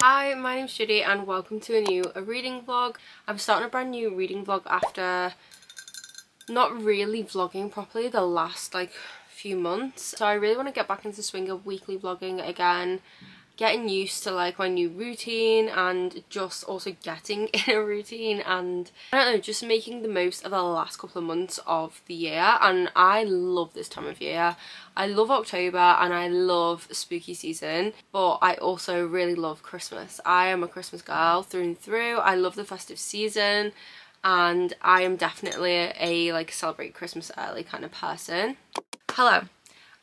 Hi, my name's Jodie and welcome to a new a reading vlog. I'm starting a brand new reading vlog after not really vlogging properly the last like few months. So I really want to get back into the swing of weekly vlogging again getting used to like my new routine and just also getting in a routine and I don't know just making the most of the last couple of months of the year. And I love this time of year. I love October and I love spooky season but I also really love Christmas. I am a Christmas girl through and through. I love the festive season and I am definitely a like celebrate Christmas early kind of person. Hello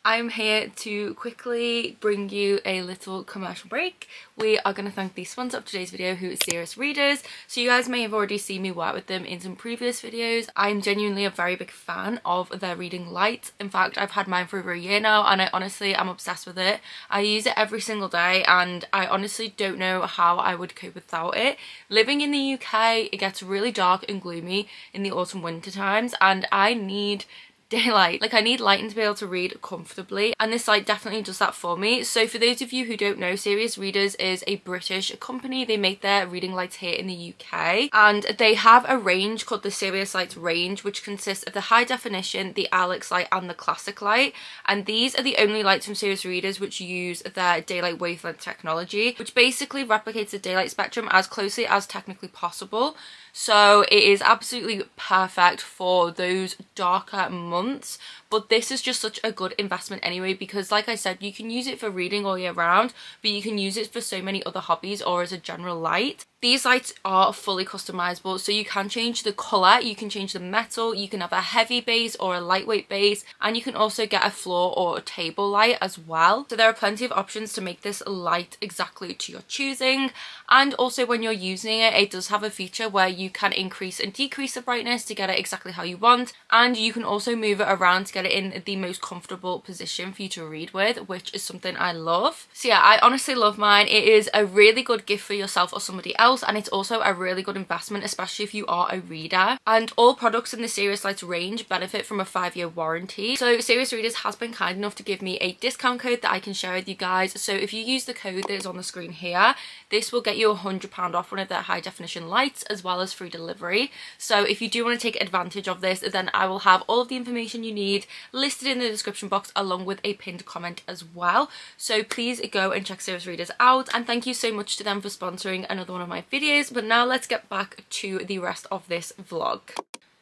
I'm here to quickly bring you a little commercial break. We are going to thank the sponsor of today's video who is Serious Readers. So you guys may have already seen me work with them in some previous videos. I'm genuinely a very big fan of their reading light. In fact, I've had mine for over a year now and I honestly am obsessed with it. I use it every single day and I honestly don't know how I would cope without it. Living in the UK, it gets really dark and gloomy in the autumn winter times and I need daylight. Like I need lighting to be able to read comfortably and this light definitely does that for me. So for those of you who don't know, Serious Readers is a British company. They make their reading lights here in the UK and they have a range called the Serious Lights range which consists of the high definition, the Alex light and the classic light and these are the only lights from Serious Readers which use their daylight wavelength technology which basically replicates the daylight spectrum as closely as technically possible so it is absolutely perfect for those darker months but this is just such a good investment anyway because like I said you can use it for reading all year round but you can use it for so many other hobbies or as a general light. These lights are fully customizable so you can change the colour, you can change the metal, you can have a heavy base or a lightweight base and you can also get a floor or a table light as well. So there are plenty of options to make this light exactly to your choosing and also when you're using it it does have a feature where you can increase and decrease the brightness to get it exactly how you want and you can also move it around to get it in the most comfortable position for you to read with which is something I love. So yeah I honestly love mine. It is a really good gift for yourself or somebody else and it's also a really good investment especially if you are a reader and all products in the Serious Lights range benefit from a five year warranty. So Serious Readers has been kind enough to give me a discount code that I can share with you guys so if you use the code that is on the screen here this will get you a £100 off one of their high definition lights as well as free delivery. So if you do want to take advantage of this then I will have all of the information you need listed in the description box along with a pinned comment as well. So please go and check Serious Readers out and thank you so much to them for sponsoring another one of my videos. But now let's get back to the rest of this vlog.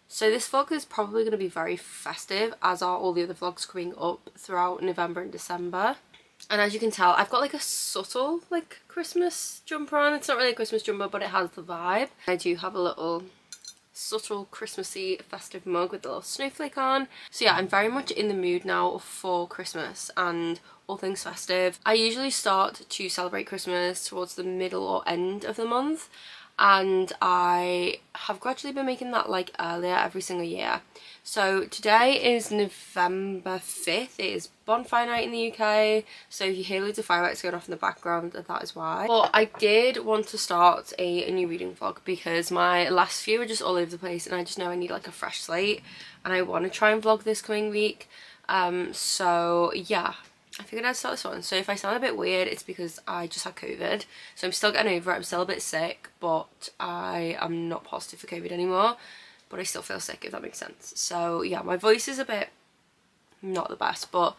So this vlog is probably going to be very festive as are all the other vlogs coming up throughout November and December. And as you can tell, I've got like a subtle like Christmas jumper on. It's not really a Christmas jumper, but it has the vibe. I do have a little subtle Christmassy festive mug with a little snowflake on. So yeah, I'm very much in the mood now for Christmas and all things festive. I usually start to celebrate Christmas towards the middle or end of the month and I have gradually been making that like earlier every single year. So today is November 5th, it is bonfire night in the UK, so if you hear loads of fireworks going off in the background, that is why. But I did want to start a, a new reading vlog because my last few were just all over the place and I just know I need like a fresh slate and I want to try and vlog this coming week. Um, so yeah, I figured I'd start this one. So if I sound a bit weird, it's because I just had COVID. So I'm still getting over it. I'm still a bit sick, but I am not positive for COVID anymore. But I still feel sick, if that makes sense. So yeah, my voice is a bit not the best, but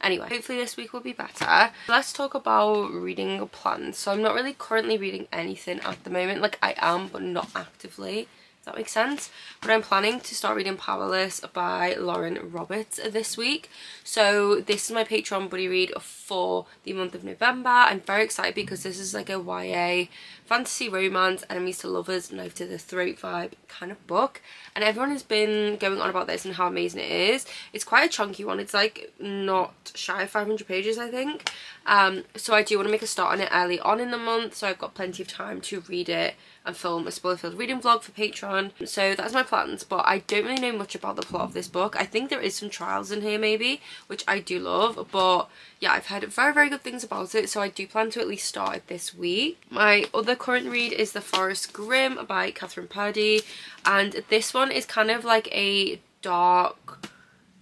anyway, hopefully this week will be better. Let's talk about reading plans. So I'm not really currently reading anything at the moment. Like I am, but not actively that makes sense? But I'm planning to start reading Powerless by Lauren Roberts this week. So this is my Patreon buddy read for the month of November. I'm very excited because this is like a YA fantasy romance, enemies to lovers, knife to the throat vibe kind of book. And everyone has been going on about this and how amazing it is. It's quite a chunky one. It's like not shy of 500 pages, I think. Um, so I do want to make a start on it early on in the month. So I've got plenty of time to read it and film a spoiler-filled reading vlog for Patreon. So that's my plans, but I don't really know much about the plot of this book. I think there is some trials in here maybe, which I do love, but yeah, I've heard very, very good things about it, so I do plan to at least start it this week. My other current read is The Forest Grimm by Kathryn Purdie, and this one is kind of like a dark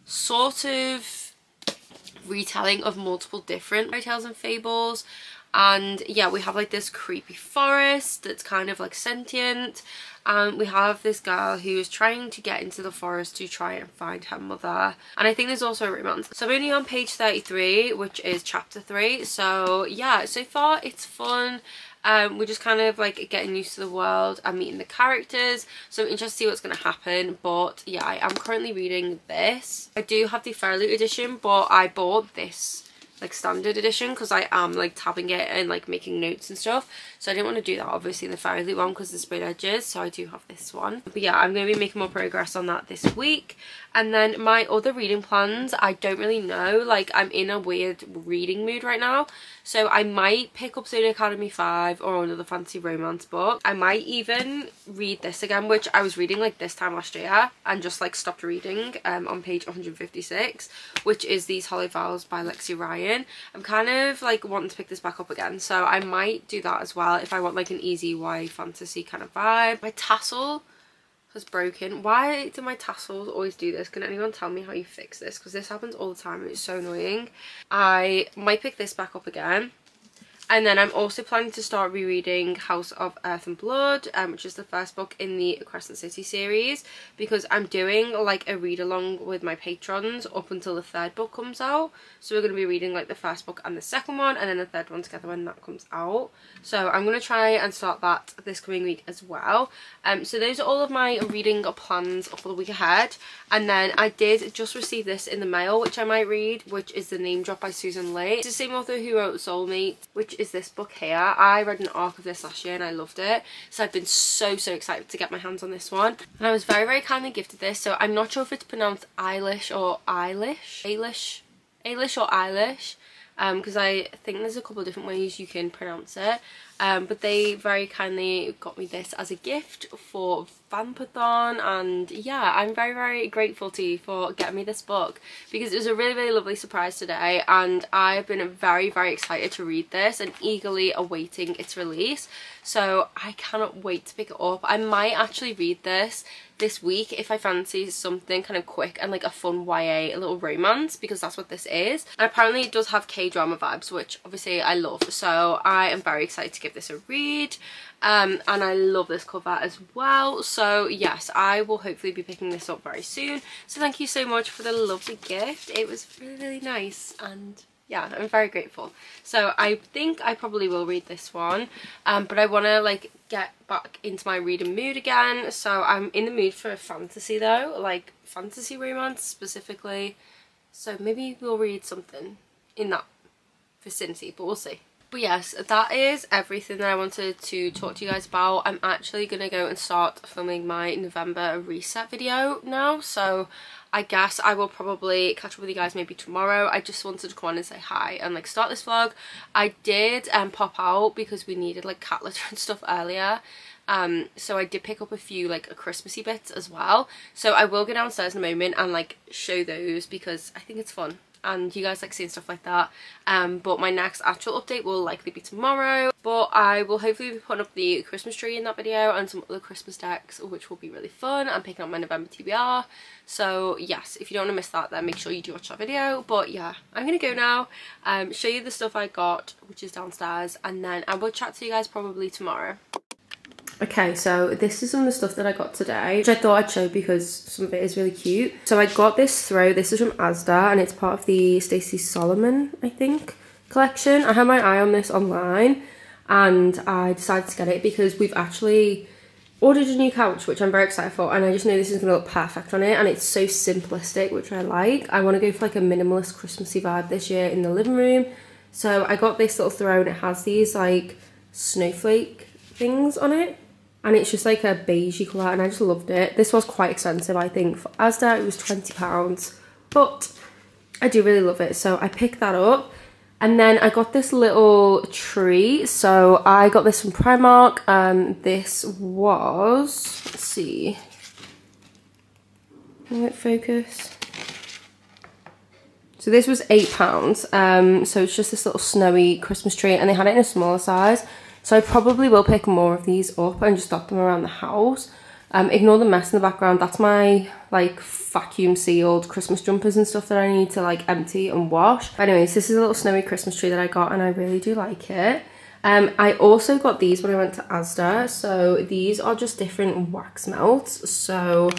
sort of retelling of multiple different tales and fables and yeah we have like this creepy forest that's kind of like sentient. And we have this girl who is trying to get into the forest to try and find her mother. And I think there's also a romance. So I'm only on page 33 which is chapter 3 so yeah so far it's fun. Um, we're just kind of like getting used to the world and meeting the characters. So I'm interested to see what's going to happen. But yeah I am currently reading this. I do have the Fairy edition but I bought this like standard edition because I am like tabbing it and like making notes and stuff so I didn't want to do that obviously the Fairy one because the split edges so I do have this one but yeah I'm going to be making more progress on that this week and then my other reading plans, I don't really know. Like, I'm in a weird reading mood right now. So I might pick up Zodiac Academy 5 or another fancy romance book. I might even read this again, which I was reading like this time last year and just like stopped reading um, on page 156, which is These Hollow Vows by Lexi Ryan. I'm kind of like wanting to pick this back up again. So I might do that as well if I want like an easy YA fantasy kind of vibe. My tassel has broken. Why do my tassels always do this? Can anyone tell me how you fix this? Because this happens all the time it's so annoying. I might pick this back up again and then I'm also planning to start rereading House of Earth and Blood, um, which is the first book in the Crescent City series, because I'm doing like a read along with my patrons up until the third book comes out. So we're going to be reading like the first book and the second one, and then the third one together when that comes out. So I'm going to try and start that this coming week as well. Um, so those are all of my reading plans for the week ahead. And then I did just receive this in the mail, which I might read, which is The Name Drop by Susan Lee. It's the same author who wrote Soulmate, which is this book here. I read an arc of this last year and I loved it. So I've been so, so excited to get my hands on this one. And I was very, very kindly gifted this. So I'm not sure if it's pronounced Eilish or Eilish. Eilish. Eilish or Eilish because um, I think there's a couple of different ways you can pronounce it um, but they very kindly got me this as a gift for Vampathon and yeah I'm very very grateful to you for getting me this book because it was a really really lovely surprise today and I've been very very excited to read this and eagerly awaiting its release so I cannot wait to pick it up. I might actually read this this week if I fancy something kind of quick and like a fun YA, a little romance because that's what this is. And apparently it does have K-drama vibes which obviously I love so I am very excited to give this a read um, and I love this cover as well. So yes I will hopefully be picking this up very soon. So thank you so much for the lovely gift. It was really really nice. And yeah I'm very grateful. So I think I probably will read this one. Um, but I want to like get back into my reading mood again. So I'm in the mood for a fantasy though. Like fantasy romance specifically. So maybe we'll read something in that vicinity but we'll see but yes, that is everything that I wanted to talk to you guys about. I'm actually going to go and start filming my November reset video now. So I guess I will probably catch up with you guys maybe tomorrow. I just wanted to come on and say hi and like start this vlog. I did um, pop out because we needed like cat litter and stuff earlier. Um, so I did pick up a few like a Christmassy bits as well. So I will go downstairs in a moment and like show those because I think it's fun and you guys like seeing stuff like that. Um but my next actual update will likely be tomorrow. But I will hopefully be putting up the Christmas tree in that video and some other Christmas decks which will be really fun. I'm picking up my November TBR so yes if you don't want to miss that then make sure you do watch that video. But yeah I'm gonna go now um show you the stuff I got which is downstairs and then I will chat to you guys probably tomorrow Okay, so this is some of the stuff that I got today, which I thought I'd show because some of it is really cute. So I got this throw. This is from Asda, and it's part of the Stacey Solomon, I think, collection. I had my eye on this online, and I decided to get it because we've actually ordered a new couch, which I'm very excited for, and I just know this is going to look perfect on it, and it's so simplistic, which I like. I want to go for like a minimalist Christmassy vibe this year in the living room. So I got this little throw, and It has these like snowflake things on it and it's just like a beigey colour and I just loved it. This was quite expensive I think. For Asda it was £20 but I do really love it so I picked that up. And then I got this little tree. So I got this from Primark and this was let's see. Will it focus. So this was £8 um, so it's just this little snowy Christmas tree and they had it in a smaller size so I probably will pick more of these up and just dot them around the house. Um, ignore the mess in the background. That's my like vacuum sealed Christmas jumpers and stuff that I need to like empty and wash. Anyways, this is a little snowy Christmas tree that I got and I really do like it. Um, I also got these when I went to Asda. So these are just different wax melts. So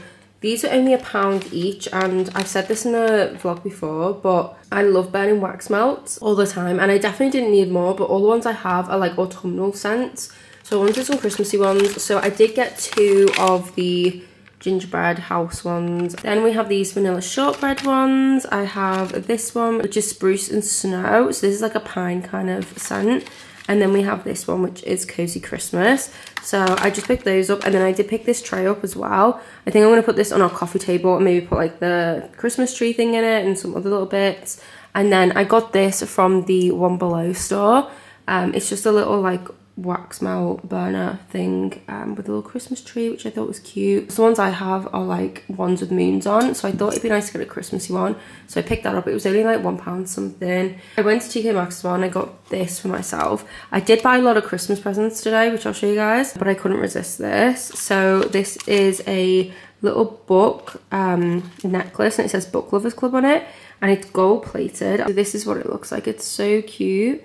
these are only a pound each and I've said this in a vlog before but I love burning wax melts all the time and I definitely didn't need more but all the ones I have are like autumnal scents. So I wanted some Christmassy ones. So I did get two of the gingerbread house ones. Then we have these vanilla shortbread ones. I have this one which is spruce and snow. So this is like a pine kind of scent. And then we have this one, which is Cozy Christmas. So I just picked those up. And then I did pick this tray up as well. I think I'm going to put this on our coffee table and maybe put like the Christmas tree thing in it and some other little bits. And then I got this from the One Below store. Um, it's just a little like wax melt burner thing um, with a little Christmas tree, which I thought was cute. So the ones I have are like ones with moons on, so I thought it'd be nice to get a Christmassy one. So I picked that up. It was only like one pound something. I went to TK Maxx and I got this for myself. I did buy a lot of Christmas presents today, which I'll show you guys, but I couldn't resist this. So this is a little book um, necklace and it says Book Lovers Club on it and it's gold plated. So this is what it looks like. It's so cute.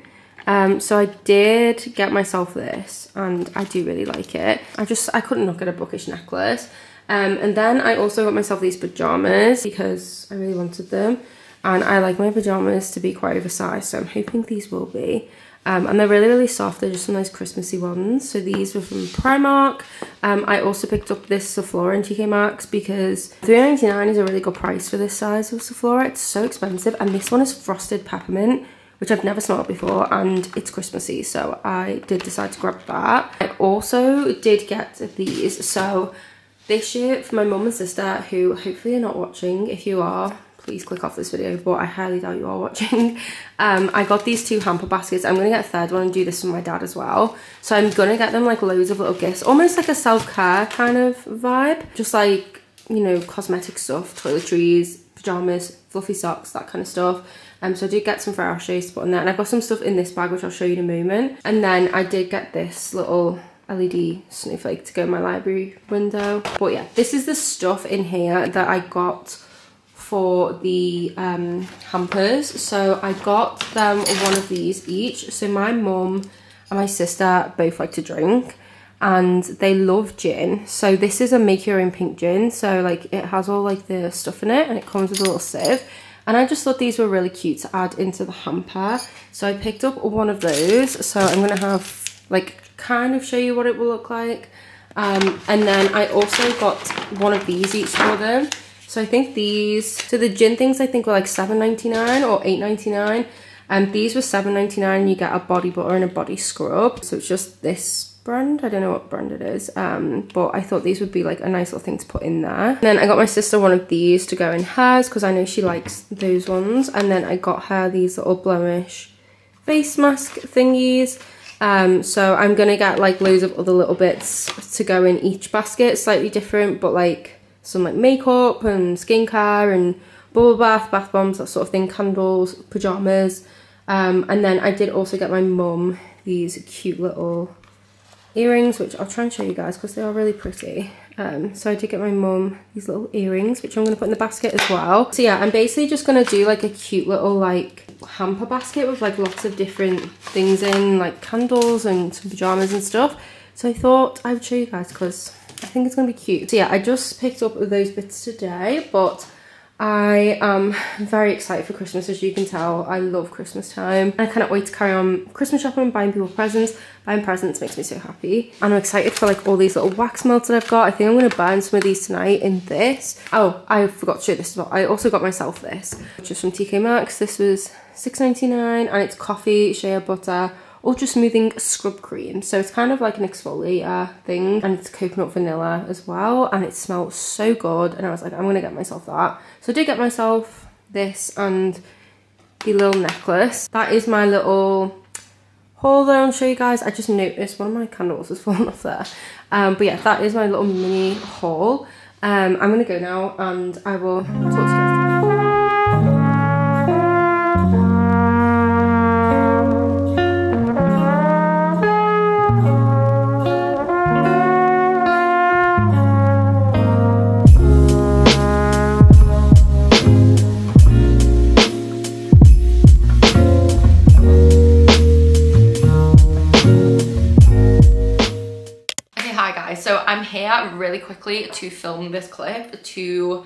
Um, so I did get myself this and I do really like it. I just, I couldn't not get a bookish necklace. Um, and then I also got myself these pyjamas because I really wanted them. And I like my pyjamas to be quite oversized, so I'm hoping these will be. Um, and they're really, really soft. They're just some nice Christmassy ones. So these were from Primark. Um, I also picked up this Sephora in TK Maxx because $3.99 is a really good price for this size of Sephora. It's so expensive. And this one is frosted peppermint which I've never smelled before and it's Christmassy so I did decide to grab that. I also did get these so this year for my mum and sister who hopefully are not watching if you are please click off this video but I highly doubt you are watching. Um, I got these two hamper baskets. I'm gonna get a third one and do this for my dad as well. So I'm gonna get them like loads of little gifts almost like a self-care kind of vibe. Just like you know cosmetic stuff toiletries pajamas fluffy socks that kind of stuff um, so I did get some Ferrero Rochers to put in there. And I've got some stuff in this bag, which I'll show you in a moment. And then I did get this little LED snowflake to go in my library window. But yeah, this is the stuff in here that I got for the um, hampers. So I got them one of these each. So my mum and my sister both like to drink and they love gin. So this is a make your own pink gin. So like it has all like the stuff in it and it comes with a little sieve. And I just thought these were really cute to add into the hamper. So I picked up one of those. So I'm going to have, like, kind of show you what it will look like. Um, and then I also got one of these each for them. So I think these, so the gin things I think were like $7.99 or $8.99. And these were $7.99 you get a body butter and a body scrub. So it's just this brand. I don't know what brand it is, um, but I thought these would be like a nice little thing to put in there. And then I got my sister one of these to go in hers because I know she likes those ones. And then I got her these little blemish face mask thingies. Um, so I'm gonna get like loads of other little bits to go in each basket, slightly different, but like some like makeup and skincare and bubble bath, bath bombs, that sort of thing, candles, pajamas. Um, and then I did also get my mum these cute little earrings, which I'll try and show you guys because they are really pretty. Um, so I did get my mum these little earrings, which I'm going to put in the basket as well. So yeah, I'm basically just going to do like a cute little like hamper basket with like lots of different things in, like candles and some pyjamas and stuff. So I thought I would show you guys because I think it's going to be cute. So yeah, I just picked up those bits today, but I um, am very excited for Christmas, as you can tell. I love Christmas time. I cannot wait to carry on Christmas shopping, buying people presents. Buying presents makes me so happy. And I'm excited for like all these little wax melts that I've got. I think I'm going to burn some of these tonight in this. Oh, I forgot to show this as well. I also got myself this, which is from TK Maxx. This was $6.99 and it's coffee, shea butter, ultra smoothing scrub cream. So it's kind of like an exfoliator thing and it's coconut vanilla as well and it smells so good. And I was like I'm gonna get myself that. So I did get myself this and the little necklace. That is my little haul that I'll show you guys. I just noticed one of my candles has fallen off there. Um, but yeah that is my little mini haul. Um, I'm gonna go now and I will talk to you Really quickly to film this clip to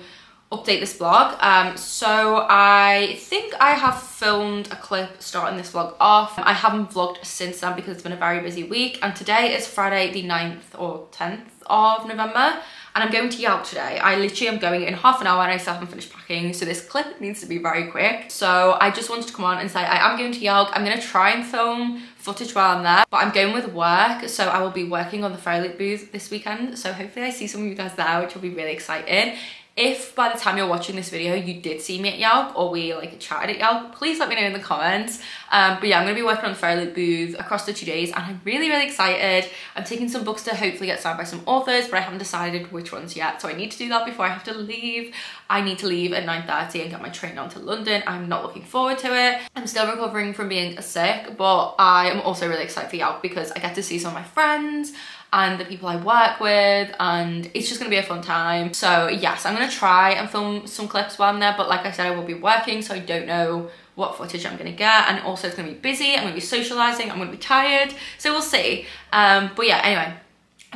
update this vlog. Um, so I think I have filmed a clip starting this vlog off. I haven't vlogged since then because it's been a very busy week and today is Friday the 9th or 10th of November and I'm going to YALC today. I literally am going in half an hour and I still haven't finished packing so this clip needs to be very quick. So I just wanted to come on and say I am going to YALC. I'm going to try and film footage while I'm there but I'm going with work so I will be working on the Fairyloot booth this weekend so hopefully I see some of you guys there which will be really exciting if by the time you're watching this video you did see me at YALC or we like chatted at YALC, please let me know in the comments. Um, but yeah, I'm going to be working on the Fairyloot booth across the two days and I'm really, really excited. I'm taking some books to hopefully get signed by some authors, but I haven't decided which ones yet. So I need to do that before I have to leave. I need to leave at 9.30 and get my train on to London. I'm not looking forward to it. I'm still recovering from being sick, but I am also really excited for YALC because I get to see some of my friends and the people I work with and it's just gonna be a fun time. So yes, I'm gonna try and film some clips while I'm there, but like I said, I will be working, so I don't know what footage I'm gonna get and also it's gonna be busy, I'm gonna be socializing, I'm gonna be tired, so we'll see. Um, but yeah, anyway,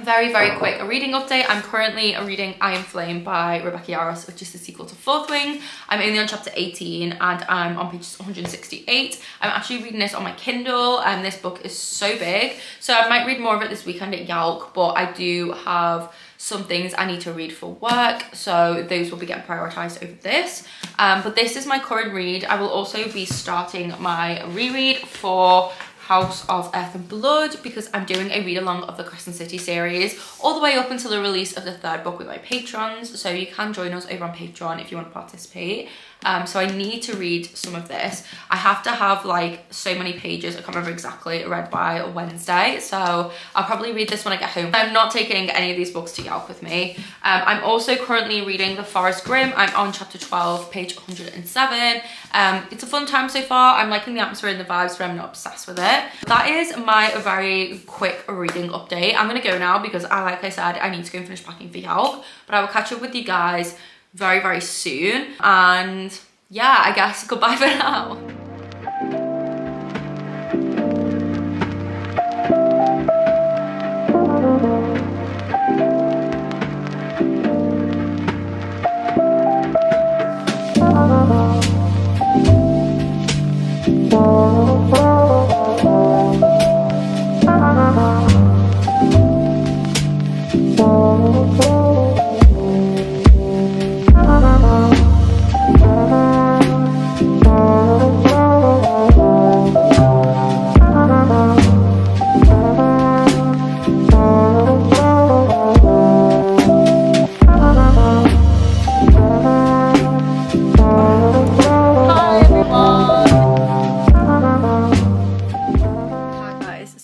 very, very quick a reading update. I'm currently reading Iron Flame by Rebecca Yarros, which is the sequel to Fourth Wing. I'm only on chapter 18 and I'm on page 168. I'm actually reading this on my Kindle and this book is so big. So I might read more of it this weekend at YALC, but I do have some things I need to read for work. So those will be getting prioritized over this. Um, but this is my current read. I will also be starting my reread for House of Earth and Blood because I'm doing a read along of the Crescent City series all the way up until the release of the third book with my patrons. So you can join us over on Patreon if you want to participate. Um, so I need to read some of this. I have to have like so many pages, I can't remember exactly, read by Wednesday. So I'll probably read this when I get home. I'm not taking any of these books to YALC with me. Um, I'm also currently reading The Forest Grimm. I'm on chapter 12, page 107. Um, it's a fun time so far. I'm liking the atmosphere and the vibes, but I'm not obsessed with it. That is my very quick reading update. I'm gonna go now because I, like I said, I need to go and finish packing for YALC. But I will catch up with you guys very, very soon. And yeah, I guess goodbye for now.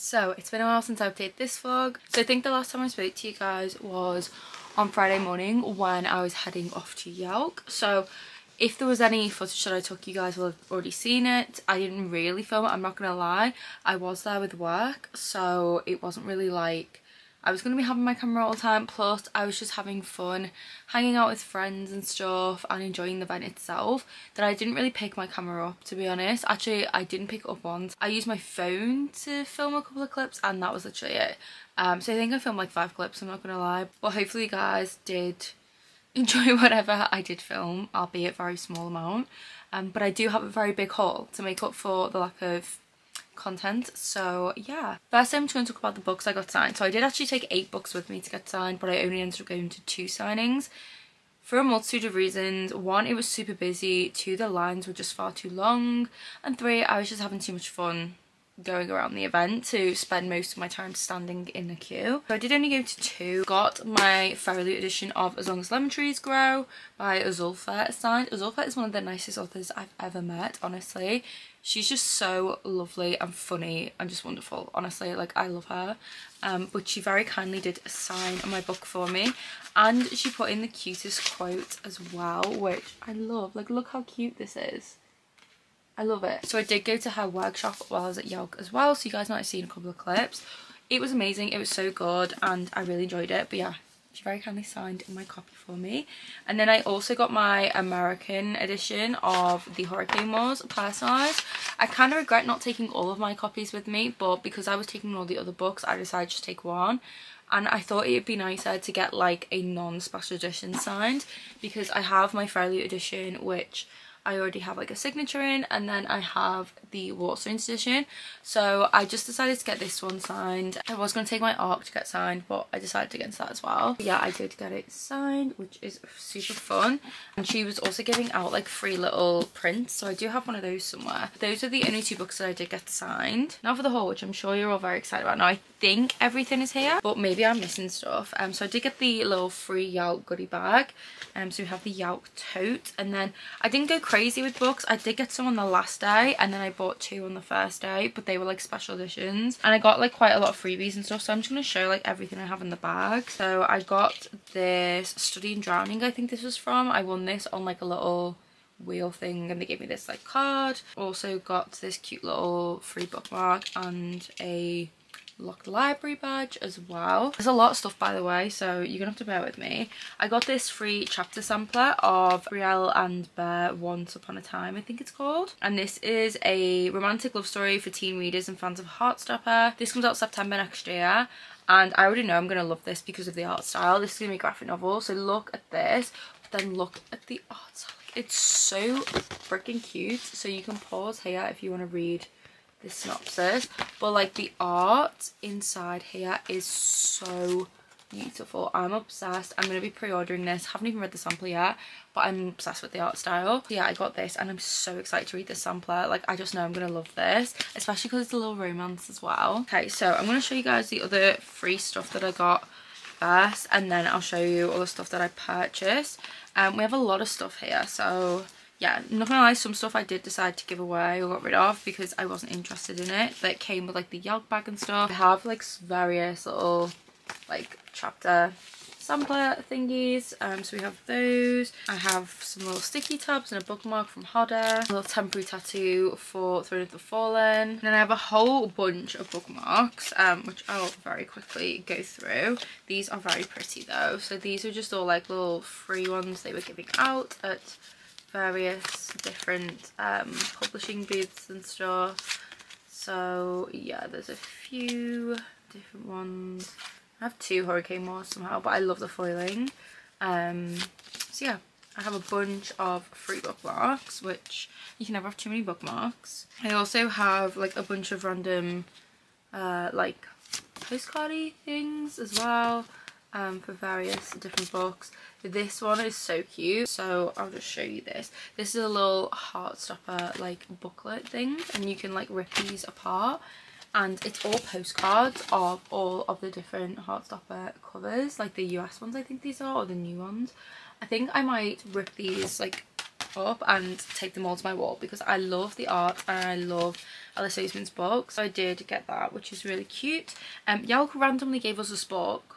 Since I updated this vlog. So I think the last time I spoke to you guys was on Friday morning when I was heading off to YALC. So if there was any footage that I took, you guys will have already seen it. I didn't really film it, I'm not going to lie. I was there with work, so it wasn't really like I was going to be having my camera all the time plus I was just having fun hanging out with friends and stuff and enjoying the event itself that I didn't really pick my camera up to be honest. Actually I didn't pick it up once. I used my phone to film a couple of clips and that was literally it. Um, so I think I filmed like five clips I'm not gonna lie. But hopefully you guys did enjoy whatever I did film albeit very small amount. Um, but I do have a very big haul to make up for the lack of content. So yeah. First i'm just going to talk about the books i got signed. So i did actually take eight books with me to get signed but i only ended up going to two signings for a multitude of reasons. One it was super busy. Two the lines were just far too long. And three i was just having too much fun going around the event to spend most of my time standing in the queue. So I did only go to two. Got my Fairyloot edition of As Long as Lemon Trees Grow by Zoulfa signed. Zoulfa is one of the nicest authors I've ever met, honestly. She's just so lovely and funny and just wonderful honestly. Like I love her. Um, but she very kindly did sign my book for me. And she put in the cutest quote as well which I love. Like look how cute this is I love it so I did go to her workshop while I was at YALC as well so you guys might have seen a couple of clips it was amazing it was so good and I really enjoyed it but yeah She very kindly signed my copy for me. And then I also got my American edition of the Hurricane Wars personalised. I kind of regret not taking all of my copies with me, but because I was taking all the other books, I decided to take one and I thought it'd be nicer to get like a non-special edition signed because I have my Fairly edition which I already have like a signature in and then I have the Waterstones edition so I just decided to get this one signed. I was going to take my ARC to get signed but I decided against that as well. Yeah I did get it signed which is super fun. And she was also giving out like free little prints so I do have one of those somewhere. Those are the only two books that I did get signed. Now for the haul which I'm sure you're all very excited about. Now I think everything is here but maybe I'm missing stuff. Um so I did get the little free YALC goodie bag. Um so we have the YALC tote. And then I didn't go crazy with books. I did get some on the last day and then I bought two on the first day but they were like special editions. And I got like quite a lot of freebies and stuff so I'm just going to show like everything I have in the bag. So I got this Study in Drowning I think this was from. I won this on like a little wheel thing and they gave me this like card. Also got this cute little free bookmark and a locked library badge as well. There's a lot of stuff by the way so you're gonna have to bear with me. I got this free chapter sampler of brielle and bear once upon a time i think it's called. And this is a romantic love story for teen readers and fans of heartstopper. This comes out september next year and i already know i'm gonna love this because of the art style. This is gonna be a graphic novel so look at this then look at the art style. It's so freaking cute so you can pause here if you want to read the synopsis. But like the art inside here is so beautiful. I'm obsessed. I'm gonna be pre-ordering this. Haven't even read the sampler yet but i'm obsessed with the art style. So yeah i got this and i'm so excited to read this sampler. Like i just know i'm gonna love this especially because it's a little romance as well. Okay so i'm gonna show you guys the other free stuff that i got first and then i'll show you all the stuff that i purchased. Um we have a lot of stuff here so yeah, not gonna lie, some stuff I did decide to give away or got rid of because I wasn't interested in it. That came with like the YALC bag and stuff. I have like various little like chapter sampler thingies um so we have those i have some little sticky tabs and a bookmark from hodder a little temporary tattoo for throne of the fallen and then i have a whole bunch of bookmarks um which i'll very quickly go through these are very pretty though so these are just all like little free ones they were giving out at various different um, publishing booths and stuff. So yeah, there's a few different ones. I have two Hurricane Wars somehow, but I love the foiling. Um, so yeah, I have a bunch of free bookmarks, which you can never have too many bookmarks. I also have like a bunch of random uh, like postcardy things as well um, for various different books. This one is so cute, so I'll just show you this. This is a little Heartstopper like booklet thing, and you can like rip these apart. And it's all postcards of all of the different Heartstopper covers, like the US ones I think these are, or the new ones. I think I might rip these like up and take them all to my wall because I love the art and I love Alice Oseman's books. So I did get that, which is really cute. Um, YALC randomly gave us a book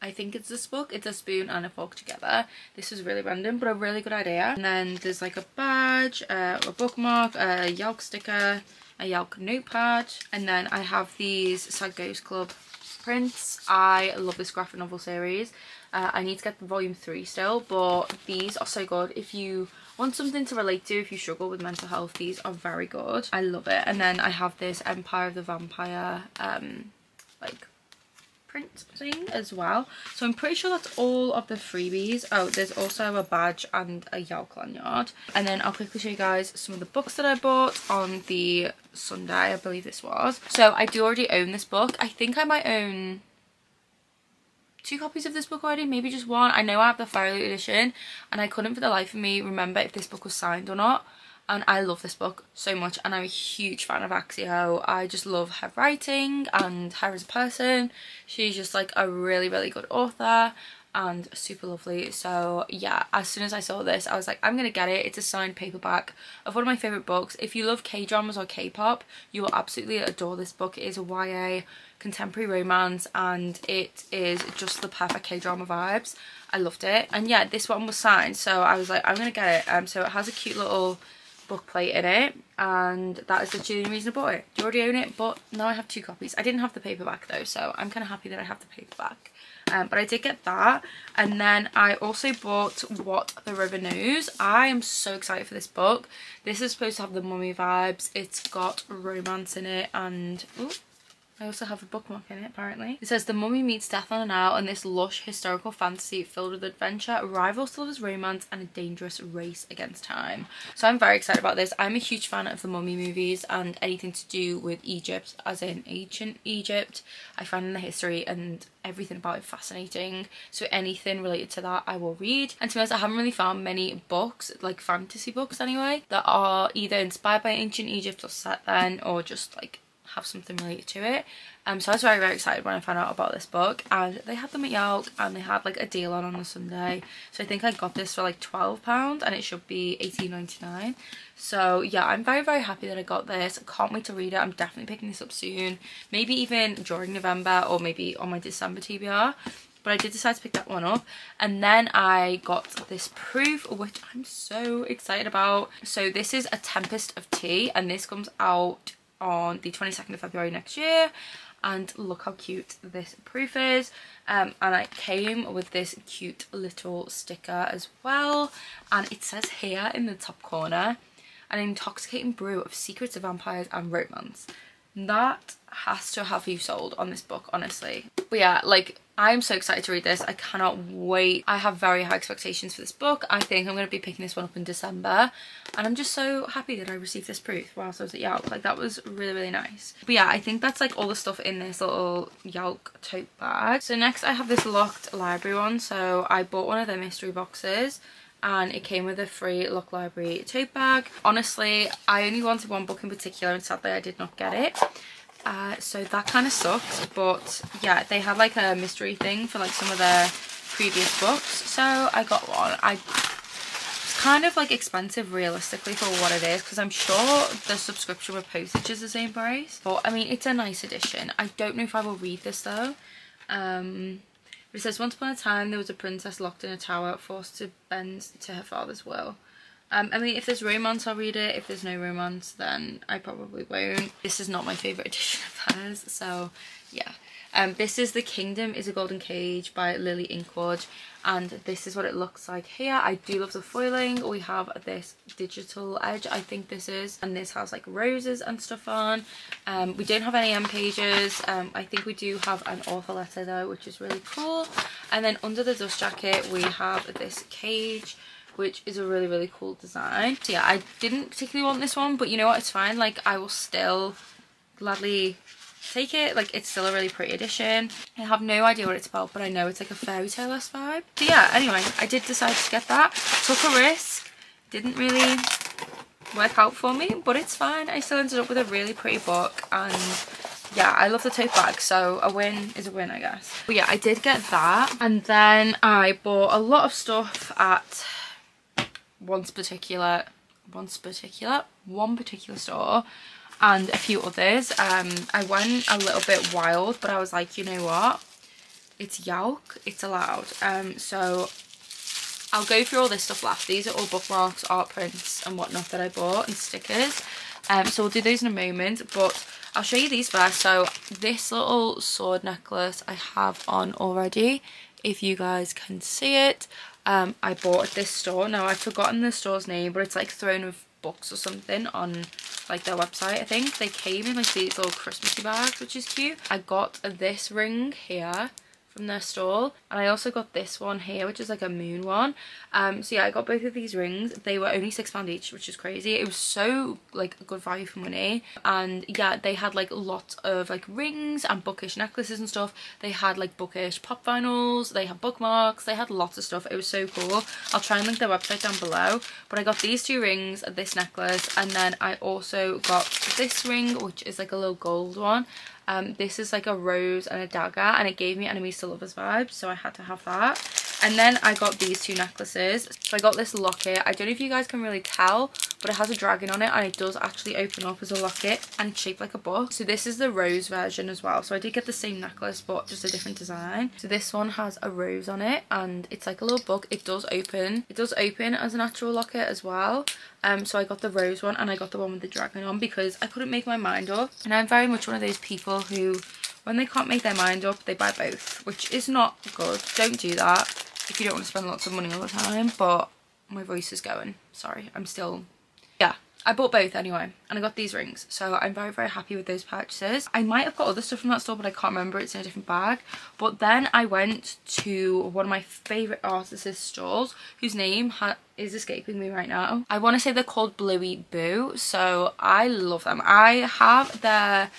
I think it's this book. It's a spoon and a fork together. This is really random, but a really good idea. And then there's like a badge, uh, a bookmark, a YALC sticker, a YALC notepad. And then I have these Sad Ghost Club prints. I love this graphic novel series. Uh, I need to get the volume 3 still, but these are so good. If you want something to relate to, if you struggle with mental health, these are very good. I love it. And then I have this Empire of the Vampire, um, like print thing as well. So I'm pretty sure that's all of the freebies. Oh, there's also a badge and a YALC lanyard. And then I'll quickly show you guys some of the books that I bought on the Sunday, I believe this was. So I do already own this book. I think I might own two copies of this book already, maybe just one. I know I have the Firelight edition and I couldn't for the life of me remember if this book was signed or not and I love this book so much and I'm a huge fan of Axio. I just love her writing and her as a person. She's just like a really really good author and super lovely. So yeah as soon as I saw this I was like I'm gonna get it. It's a signed paperback of one of my favorite books. If you love k-dramas or k-pop you will absolutely adore this book. It is a YA contemporary romance and it is just the perfect k-drama vibes. I loved it. And yeah this one was signed so I was like I'm gonna get it. Um so it has a cute little book plate in it and that is the only reason I bought it. Do you already own it? But now I have two copies. I didn't have the paperback though so I'm kind of happy that I have the paperback. Um, but I did get that and then I also bought What the River Knows. I am so excited for this book. This is supposed to have the mummy vibes. It's got romance in it and... Ooh, I also have a bookmark in it apparently. It says the mummy meets Death on the Nile and this lush historical fantasy filled with adventure, rivals lovers romance and a dangerous race against time. So I'm very excited about this. I'm a huge fan of the mummy movies and anything to do with Egypt as in ancient Egypt. I find the history and everything about it fascinating. So anything related to that I will read. And to be honest I haven't really found many books, like fantasy books anyway, that are either inspired by ancient Egypt or set then or just like have something related to it. Um, so I was very, very excited when I found out about this book. And they had them at YALC and they had like a deal on on a Sunday. So I think I got this for like £12 and it should be 18.99. So yeah, I'm very, very happy that I got this. Can't wait to read it. I'm definitely picking this up soon. Maybe even during November or maybe on my December TBR but I did decide to pick that one up and then I got this proof which I'm so excited about so this is a Tempest of Tea and this comes out on the 22nd of February next year. And look how cute this proof is. Um, and it came with this cute little sticker as well. And it says here in the top corner an intoxicating brew of secrets of vampires and romance. That has to have you sold on this book honestly. But yeah like I'm so excited to read this. I cannot wait. I have very high expectations for this book. I think I'm going to be picking this one up in December. And I'm just so happy that I received this proof whilst I was at YALC. Like, that was really, really nice. But yeah, I think that's like all the stuff in this little YALC tote bag. So next I have this locked library one. So I bought one of their mystery boxes and it came with a free Lock Library tote bag. Honestly, I only wanted one book in particular and sadly I did not get it. Uh, so that kind of sucks but yeah they had like a mystery thing for like some of their previous books. So I got one. I it's kind of like expensive realistically for what it is because I'm sure the subscription with postage is the same price. But I mean it's a nice edition. I don't know if I will read this though. Um it says once upon a time there was a princess locked in a tower forced to bend to her father's will um, I mean, if there's romance, I'll read it. If there's no romance, then I probably won't. This is not my favourite edition of hers, so yeah. Um, this is The Kingdom is a Golden Cage by Lily Inkwood and this is what it looks like here. I do love the foiling. We have this digital edge, I think this is, and this has like roses and stuff on. Um, we don't have any end pages. Um, I think we do have an author letter though, which is really cool. And then under the dust jacket, we have this cage which is a really really cool design. So yeah i didn't particularly want this one but you know what? It's fine. Like i will still gladly take it. Like it's still a really pretty edition i have no idea what it's about but i know it's like a fairy tale vibe. So yeah anyway i did decide to get that. Took a risk. Didn't really work out for me but it's fine. I still ended up with a really pretty book and yeah i love the tote bag so a win is a win i guess. But yeah i did get that and then i bought a lot of stuff at once particular once particular one particular store and a few others. Um i went a little bit wild but i was like you know what? It's YALC it's allowed. Um so i'll go through all this stuff last. These are all bookmarks art prints and whatnot that i bought and stickers. Um so we'll do those in a moment but i'll show you these first. So this little sword necklace i have on already if you guys can see it um, I bought at this store. Now I've forgotten the store's name, but it's like Throne of Books or something on like their website, I think. They came in like these little Christmassy bags, which is cute. I got this ring here from their stall. And I also got this one here which is like a moon one. Um so yeah I got both of these rings. They were only six pound each which is crazy. It was so like a good value for money. And yeah they had like lots of like rings and bookish necklaces and stuff. They had like bookish pop vinyls. They had bookmarks. They had lots of stuff. It was so cool. I'll try and link their website down below. But I got these two rings this necklace and then I also got this ring which is like a little gold one um, this is like a rose and a dagger and it gave me enemies to lovers vibes so I had to have that. And then I got these two necklaces. So I got this locket. I don't know if you guys can really tell but it has a dragon on it and it does actually open up as a locket and it's shaped like a book. So this is the rose version as well. So I did get the same necklace but just a different design. So this one has a rose on it and it's like a little book. It does open. It does open as an actual locket as well. Um, so I got the rose one and I got the one with the dragon on because I couldn't make my mind up. And I'm very much one of those people who, when they can't make their mind up, they buy both, which is not good. Don't do that if you don't want to spend lots of money all the time. But my voice is going. Sorry, I'm still... I bought both anyway and I got these rings so I'm very very happy with those purchases. I might have got other stuff from that store but I can't remember it's in a different bag but then I went to one of my favourite artists stalls whose name is escaping me right now. I want to say they're called Bluey Boo so I love them. I have their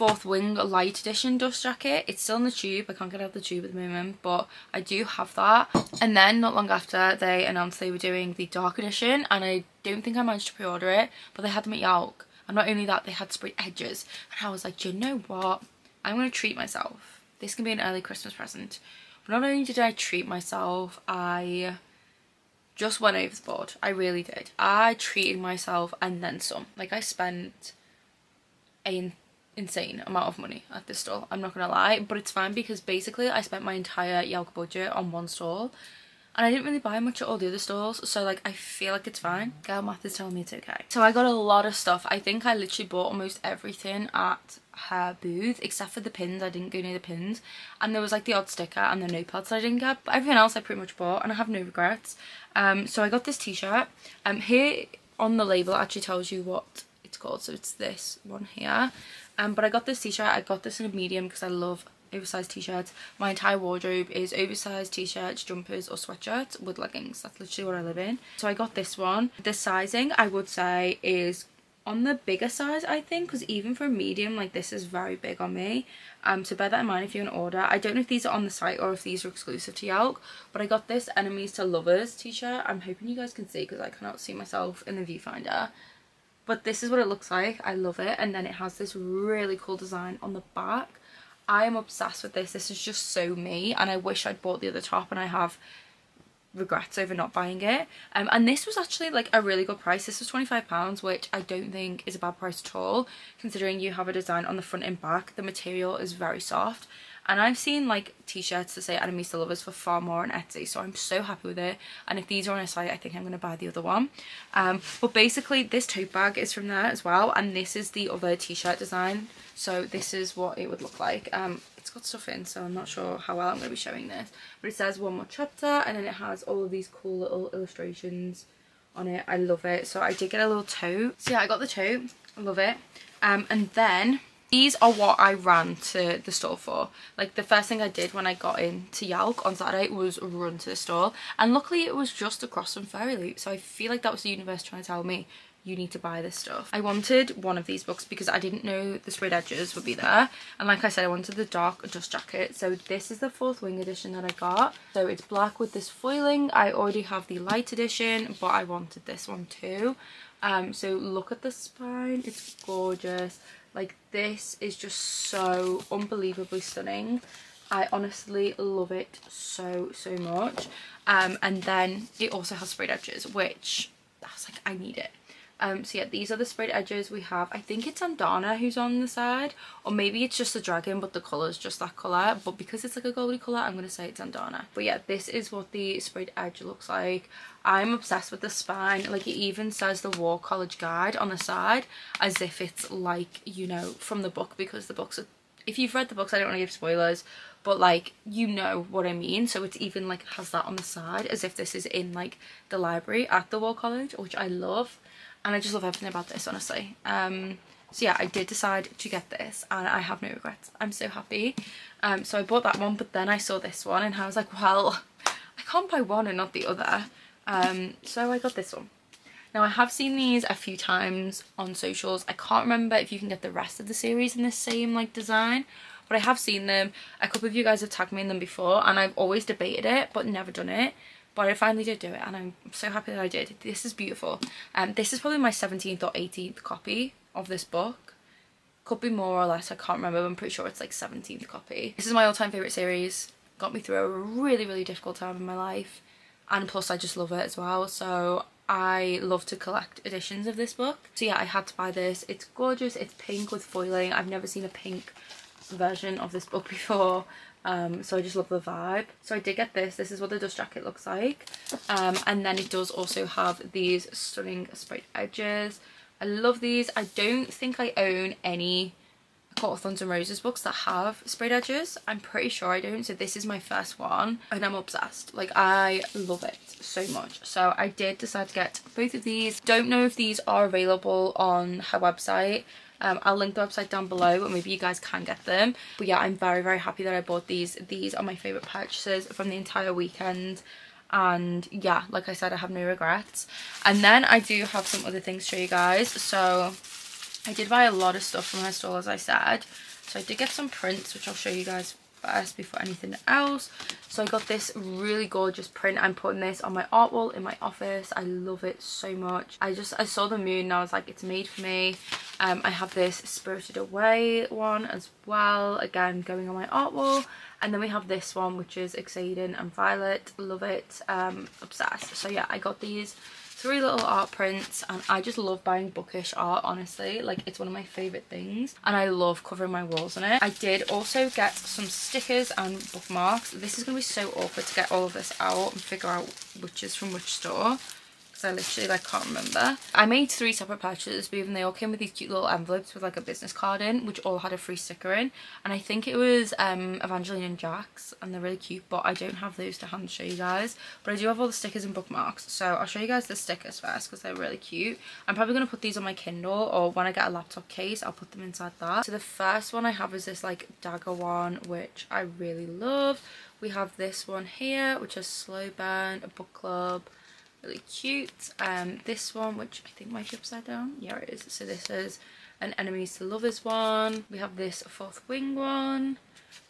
Fourth Wing Light Edition dust jacket. It's still in the tube. I can't get out of the tube at the moment, but I do have that. And then not long after, they announced they were doing the Dark Edition, and I don't think I managed to pre-order it, but they had them at YALC. And not only that, they had sprayed edges. And I was like, you know what? I'm going to treat myself. This can be an early Christmas present. But not only did I treat myself, I just went over the board. I really did. I treated myself and then some. Like I spent a insane amount of money at this stall i'm not gonna lie but it's fine because basically i spent my entire YALC budget on one stall and I didn't really buy much at all the other stalls so like I feel like it's fine. Girl math is telling me it's okay. So I got a lot of stuff. I think I literally bought almost everything at her booth except for the pins. I didn't go near the pins. And there was like the odd sticker and the notepads that I didn't get but everything else I pretty much bought and I have no regrets. Um so I got this t-shirt. Um here on the label actually tells you what it's called. So it's this one here um, but I got this t-shirt. I got this in a medium because I love oversized t-shirts. My entire wardrobe is oversized t-shirts, jumpers or sweatshirts with leggings. That's literally what I live in. So I got this one. The sizing I would say is on the bigger size I think because even for a medium like this is very big on me um so bear that in mind if you're an order I don't know if these are on the site or if these are exclusive to YALC but I got this enemies to lovers t-shirt I'm hoping you guys can see because I cannot see myself in the viewfinder but this is what it looks like. I love it. And then it has this really cool design on the back. I am obsessed with this. This is just so me. And i wish i'd bought the other top and i have regrets over not buying it. Um, and this was actually like a really good price. This was 25 pounds which i don't think is a bad price at all considering you have a design on the front and back. The material is very soft and I've seen like t-shirts that say enemies to lovers for far more on Etsy so I'm so happy with it. And if these are on a site I think I'm going to buy the other one. Um, but basically this tote bag is from there as well and this is the other t-shirt design. So this is what it would look like. Um, it's got stuff in so I'm not sure how well I'm going to be showing this. But it says one more chapter and then it has all of these cool little illustrations on it. I love it. So I did get a little tote. So yeah I got the tote. I love it. Um, and then these are what I ran to the store for. Like the first thing I did when I got into YALC on Saturday was run to the store. And luckily it was just across from Fairyloot. So I feel like that was the universe trying to tell me you need to buy this stuff. I wanted one of these books because I didn't know the sprayed edges would be there. And like I said, I wanted the dark dust jacket. So this is the fourth wing edition that I got. So it's black with this foiling. I already have the light edition, but I wanted this one too. Um, so look at the spine. It's gorgeous. Like this is just so unbelievably stunning. I honestly love it so, so much. Um, and then it also has sprayed edges, which I was like, I need it. Um, so yeah, these are the sprayed edges we have. I think it's Andarna who's on the side, or maybe it's just a dragon, but the colour is just that colour. But because it's like a goldy colour, I'm going to say it's Andarna. But yeah, this is what the sprayed edge looks like. I'm obsessed with the spine. Like it even says the War College Guide on the side, as if it's like, you know, from the book, because the books are... If you've read the books, I don't want to give spoilers, but like you know what I mean so it's even like has that on the side as if this is in like the library at the War College which I love and I just love everything about this honestly. Um so yeah I did decide to get this and I have no regrets. I'm so happy. Um so I bought that one but then I saw this one and I was like well I can't buy one and not the other. Um so I got this one. Now I have seen these a few times on socials. I can't remember if you can get the rest of the series in the same like design but I have seen them. A couple of you guys have tagged me in them before and I've always debated it but never done it but I finally did do it and I'm so happy that I did. This is beautiful. Um, this is probably my 17th or 18th copy of this book. Could be more or less, I can't remember, I'm pretty sure it's like 17th copy. This is my all-time favourite series. Got me through a really, really difficult time in my life. And plus I just love it as well. So I love to collect editions of this book. So yeah, I had to buy this. It's gorgeous. It's pink with foiling. I've never seen a pink version of this book before. Um, so I just love the vibe. So I did get this. This is what the dust jacket looks like. Um, and then it does also have these stunning sprayed edges. I love these. I don't think I own any Court of Thorns and Roses books that have sprayed edges. I'm pretty sure I don't. So this is my first one and I'm obsessed. Like I love it so much. So I did decide to get both of these. Don't know if these are available on her website. Um, I'll link the website down below and maybe you guys can get them. But yeah, I'm very, very happy that I bought these. These are my favourite purchases from the entire weekend. And yeah, like I said, I have no regrets. And then I do have some other things to show you guys. So I did buy a lot of stuff from her store, as I said. So I did get some prints, which I'll show you guys first before anything else. So I got this really gorgeous print. I'm putting this on my art wall in my office. I love it so much. I just, I saw the moon and I was like, it's made for me. Um, I have this Spirited Away one as well. Again, going on my art wall. And then we have this one, which is Xaden and Violet. Love it. Um, obsessed. So yeah, I got these three little art prints and I just love buying bookish art honestly. Like it's one of my favorite things and I love covering my walls in it. I did also get some stickers and bookmarks. This is gonna be so awkward to get all of this out and figure out which is from which store because I literally like can't remember. I made three separate purchases but even they all came with these cute little envelopes with like a business card in which all had a free sticker in and I think it was um, Evangeline and Jack's and they're really cute but I don't have those to hand to show you guys but I do have all the stickers and bookmarks so I'll show you guys the stickers first because they're really cute. I'm probably going to put these on my Kindle or when I get a laptop case I'll put them inside that. So the first one I have is this like dagger one which I really love. We have this one here which is Slow Burn, a book club, really cute. Um, this one, which I think might be upside down. Yeah, it is. So this is an Enemies to Lovers one. We have this Fourth Wing one.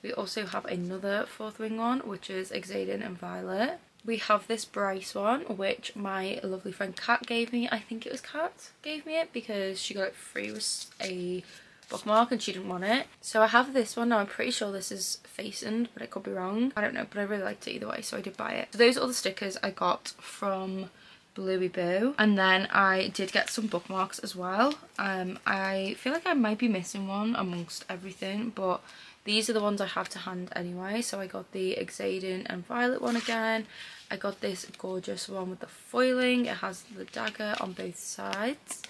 We also have another Fourth Wing one, which is Xaden and Violet. We have this Bryce one, which my lovely friend Kat gave me. I think it was Kat gave me it because she got it free with a bookmark and she didn't want it. So I have this one now. I'm pretty sure this is fastened, but it could be wrong. I don't know, but I really liked it either way, so I did buy it. So those are the stickers I got from Bluey Boo. And then I did get some bookmarks as well. Um, I feel like I might be missing one amongst everything, but these are the ones I have to hand anyway. So I got the Xaden and Violet one again. I got this gorgeous one with the foiling. It has the dagger on both sides.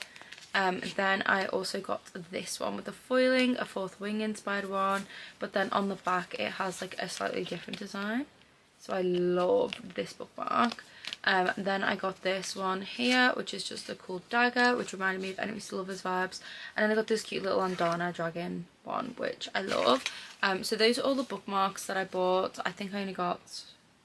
Um, then I also got this one with the foiling, a fourth wing inspired one, but then on the back it has like a slightly different design. So I love this bookmark. Um, then I got this one here, which is just a cool dagger, which reminded me of Enemies to Lovers vibes. And then I got this cute little Andarna dragon one, which I love. Um, so those are all the bookmarks that I bought. I think I only got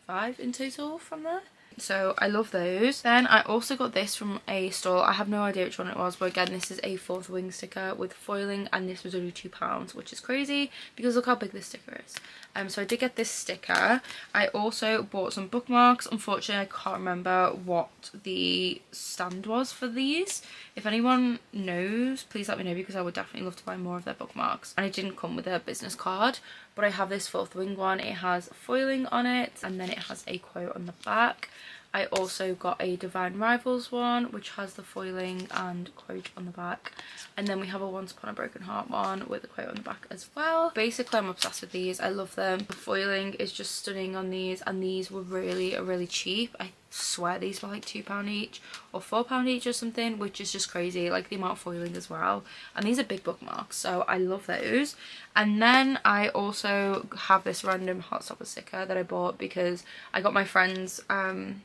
five in total from there so I love those. Then I also got this from a store. I have no idea which one it was, but again, this is a fourth wing sticker with foiling, and this was only £2, which is crazy because look how big this sticker is. Um, so I did get this sticker. I also bought some bookmarks. Unfortunately, I can't remember what the stand was for these. If anyone knows, please let me know because I would definitely love to buy more of their bookmarks. And it didn't come with a business card, but I have this fourth wing one. It has foiling on it, and then it has a quote on the back. I also got a Divine Rivals one, which has the foiling and quote on the back. And then we have a Once Upon a Broken Heart one with a quote on the back as well. Basically, I'm obsessed with these. I love them. The foiling is just stunning on these, and these were really, really cheap. I swear these were like £2 each or £4 each or something, which is just crazy. Like the amount of foiling as well. And these are big bookmarks, so I love those. And then I also have this random Heartstopper sticker that I bought because I got my friends um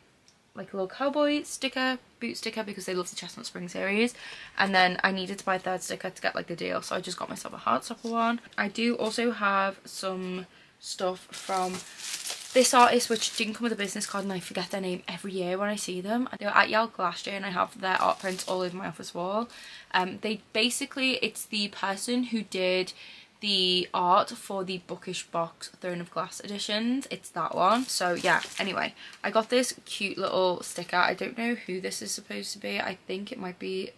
like a little cowboy sticker, boot sticker because they love the Chestnut Spring series. And then I needed to buy a third sticker to get like the deal. So I just got myself a Heartstopper one. I do also have some stuff from this artist which didn't come with a business card and I forget their name every year when I see them. They were at YALC last year and I have their art prints all over my office wall. Um, they basically, it's the person who did the art for the Bookish Box Throne of Glass editions. It's that one. So yeah, anyway, I got this cute little sticker. I don't know who this is supposed to be. I think it might be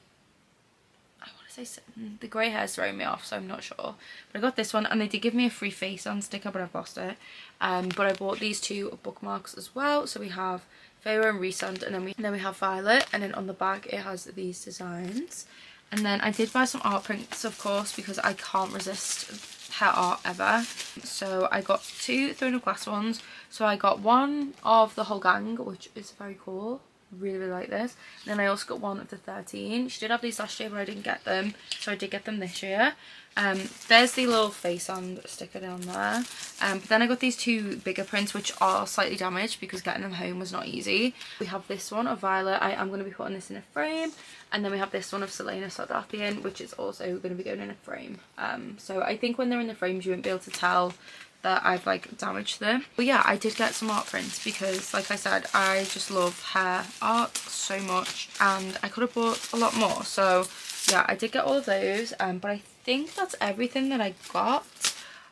I want to say the grey hair's throwing me off so I'm not sure but I got this one and they did give me a free face on sticker but I've lost it um, but I bought these two bookmarks as well so we have Feyre and Rhysand and then we and then we have Violet and then on the back it has these designs. And then I did buy some art prints of course because I can't resist her art ever. So I got two Throne of Glass ones. So I got one of the whole gang which is very cool. Really really like this. And then i also got one of the 13 she did have these last year but i didn't get them. So i did get them this year um there's the little face on sticker down there. Um but then i got these two bigger prints which are slightly damaged because getting them home was not easy. We have this one of violet. I am going to be putting this in a frame. And then we have this one of Celaena Sardothien which is also going to be going in a frame. Um so i think when they're in the frames you won't be able to tell that I've like damaged them. But yeah, I did get some art prints because like I said, I just love hair art so much and I could have bought a lot more. So yeah, I did get all of those um, but I think that's everything that I got.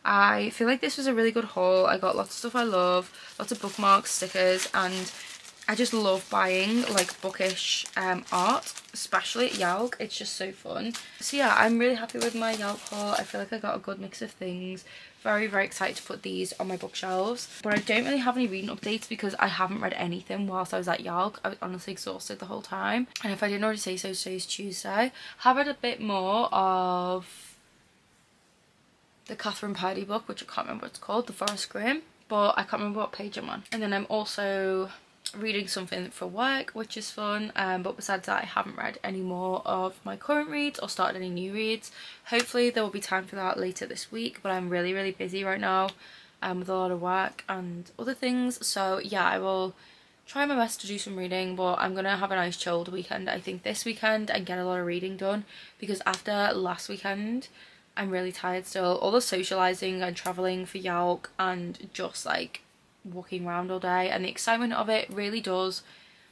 I feel like this was a really good haul. I got lots of stuff I love, lots of bookmarks, stickers and I just love buying like bookish um, art, especially at YALC. It's just so fun. So yeah, I'm really happy with my YALC haul. I feel like I got a good mix of things. Very very excited to put these on my bookshelves. But I don't really have any reading updates because I haven't read anything whilst I was at YALC I was honestly exhausted the whole time. And if I didn't already say so today's Tuesday. Have read a bit more of the Kathryn Purdie book which I can't remember what it's called The Forest Grimm but I can't remember what page I'm on. And then I'm also reading something for work which is fun um, but besides that I haven't read any more of my current reads or started any new reads. Hopefully there will be time for that later this week but I'm really really busy right now um, with a lot of work and other things. So yeah I will try my best to do some reading but I'm gonna have a nice chilled weekend I think this weekend and get a lot of reading done because after last weekend I'm really tired still. All the socialising and travelling for YALC and just like walking around all day and the excitement of it really does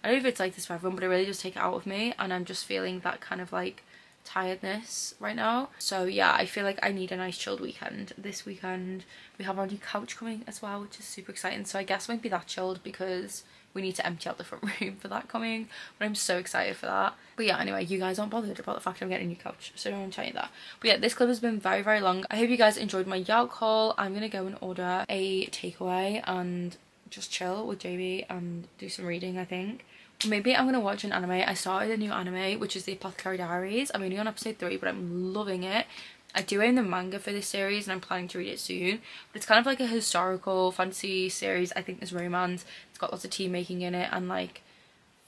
I don't know if it's like this for everyone but it really does take it out of me and I'm just feeling that kind of like tiredness right now. So yeah I feel like I need a nice chilled weekend. This weekend we have our new couch coming as well which is super exciting. So I guess it won't be that chilled because we need to empty out the front room for that coming. But I'm so excited for that. But yeah anyway you guys aren't bothered about the fact I'm getting a new couch so don't tell you that. But yeah this clip has been very very long. I hope you guys enjoyed my YALC haul. I'm gonna go and order a takeaway and just chill with JB and do some reading I think. Maybe I'm gonna watch an anime. I started a new anime which is the Apothecary Diaries. I'm only on episode 3 but I'm loving it I do own the manga for this series and I'm planning to read it soon. But it's kind of like a historical fantasy series. I think there's romance. It's got lots of tea making in it and like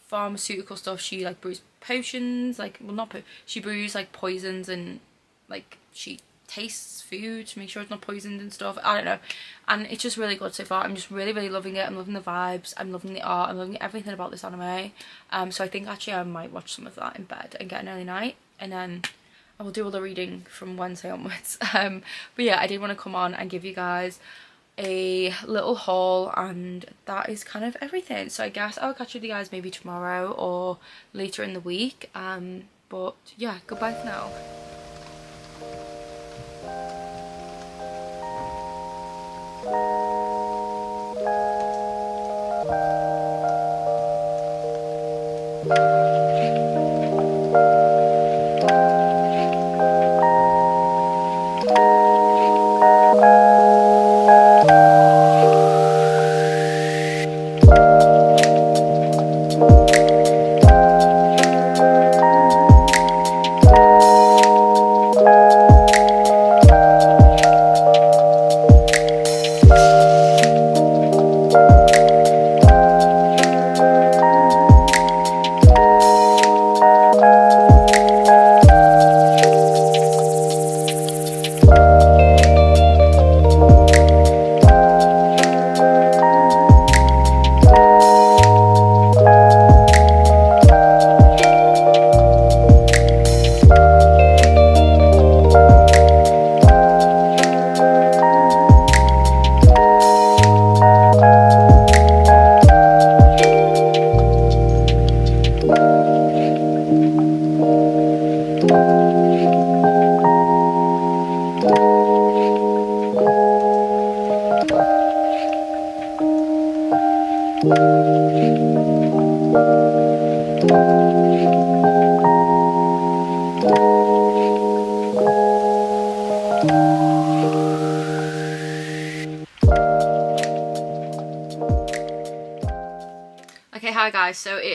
pharmaceutical stuff. She like brews potions, like well not po she brews like poisons and like she tastes food to make sure it's not poisoned and stuff. I don't know. And it's just really good so far. I'm just really, really loving it. I'm loving the vibes. I'm loving the art. I'm loving everything about this anime. Um, so I think actually I might watch some of that in bed and get an early night. And then I will do all the reading from Wednesday onwards. Um, but yeah, I did want to come on and give you guys a little haul and that is kind of everything. So I guess I'll catch you guys maybe tomorrow or later in the week. Um, but yeah, goodbye for now.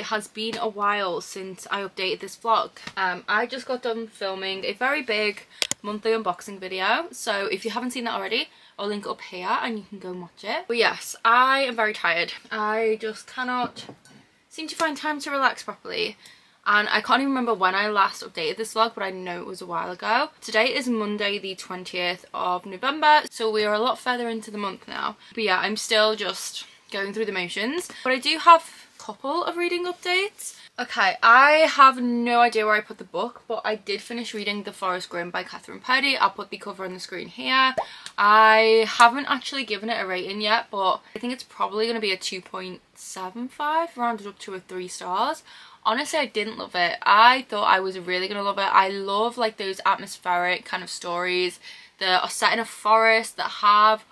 It has been a while since I updated this vlog. Um, I just got done filming a very big monthly unboxing video, so if you haven't seen that already, I'll link it up here and you can go and watch it. But yes, I am very tired. I just cannot seem to find time to relax properly and I can't even remember when I last updated this vlog but I know it was a while ago. Today is Monday the 20th of November so we are a lot further into the month now. But yeah, I'm still just going through the motions. But I do have couple of reading updates. Okay, I have no idea where I put the book, but I did finish reading The Forest Grimm by Kathryn Purdie. I'll put the cover on the screen here. I haven't actually given it a rating yet, but I think it's probably going to be a 2.75, rounded up to a 3 stars honestly I didn't love it. I thought I was really gonna love it. I love like those atmospheric kind of stories that are set in a forest that have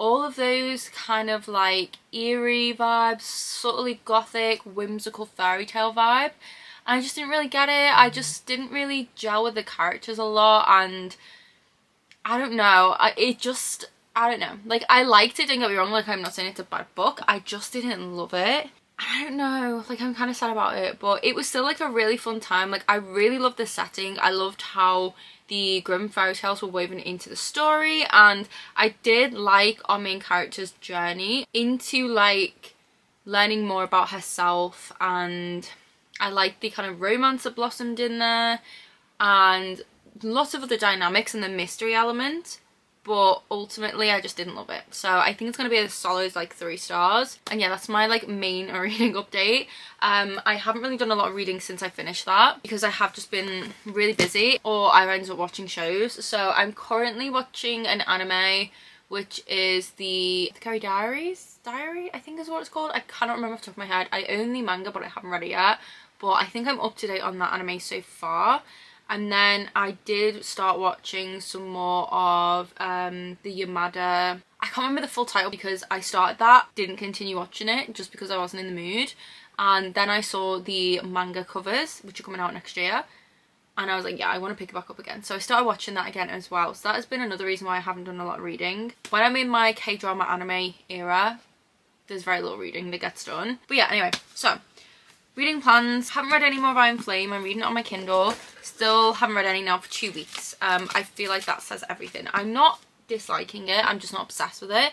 all of those kind of like eerie vibes, subtly gothic, whimsical fairy tale vibe. And I just didn't really get it. I just didn't really gel with the characters a lot and I don't know. I, it just, I don't know. Like I liked it, don't get me wrong, like I'm not saying it's a bad book. I just didn't love it. I don't know, like I'm kind of sad about it, but it was still like a really fun time. Like I really loved the setting. I loved how the Grimm fairy tales were woven into the story and I did like our main character's journey into like learning more about herself and I liked the kind of romance that blossomed in there and lots of other dynamics and the mystery element but ultimately I just didn't love it. So I think it's going to be a solid like three stars. And yeah, that's my like main reading update. Um, I haven't really done a lot of reading since I finished that because I have just been really busy or I've ended up watching shows. So I'm currently watching an anime which is the, the Carrie Diaries Diary, I think is what it's called. I cannot remember off the top of my head. I own the manga but I haven't read it yet. But I think I'm up to date on that anime so far and then I did start watching some more of um, the Yamada. I can't remember the full title because I started that didn't continue watching it just because I wasn't in the mood. And then I saw the manga covers which are coming out next year. And I was like yeah I want to pick it back up again. So I started watching that again as well. So that has been another reason why I haven't done a lot of reading. When I'm in my K-drama anime era there's very little reading that gets done. But yeah anyway so Reading plans. Haven't read any more Iron Flame. I'm reading it on my Kindle. Still haven't read any now for two weeks. Um, I feel like that says everything. I'm not disliking it. I'm just not obsessed with it.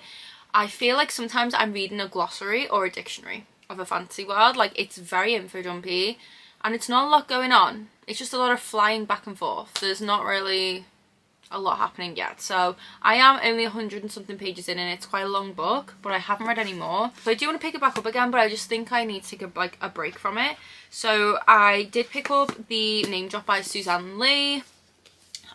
I feel like sometimes I'm reading a glossary or a dictionary of a fantasy world. Like, it's very info jumpy. And it's not a lot going on. It's just a lot of flying back and forth. There's not really a lot happening yet. So I am only 100 and something pages in and it's quite a long book, but I haven't read any more. So I do want to pick it back up again, but I just think I need to take a, like a break from it. So I did pick up the Name Drop by Suzanne Lee.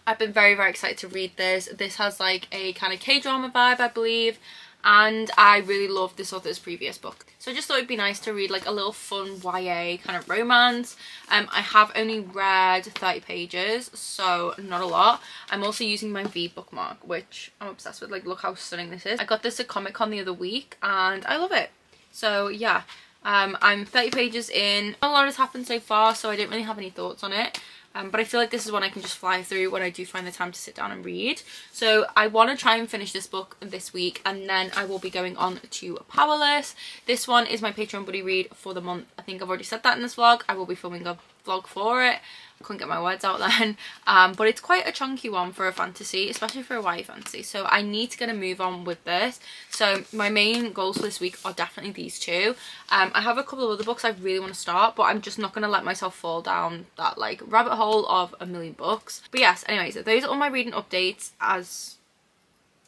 I've been very, very excited to read this. This has like a kind of K-drama vibe, I believe and I really loved this author's previous book. So I just thought it'd be nice to read like a little fun YA kind of romance. Um, I have only read 30 pages, so not a lot. I'm also using my V bookmark, which I'm obsessed with. Like, look how stunning this is. I got this at Comic Con the other week, and I love it. So yeah, um, I'm 30 pages in. A lot has happened so far, so I didn't really have any thoughts on it. Um, but I feel like this is one I can just fly through when I do find the time to sit down and read. So I want to try and finish this book this week and then I will be going on to Powerless. This one is my Patreon buddy read for the month. I think I've already said that in this vlog. I will be filming a vlog for it couldn't get my words out then. Um, but it's quite a chunky one for a fantasy especially for a YA fantasy. So I need to get a move on with this. So my main goals for this week are definitely these two. Um, I have a couple of other books I really want to start but I'm just not going to let myself fall down that like rabbit hole of a million books. But yes anyways those are all my reading updates as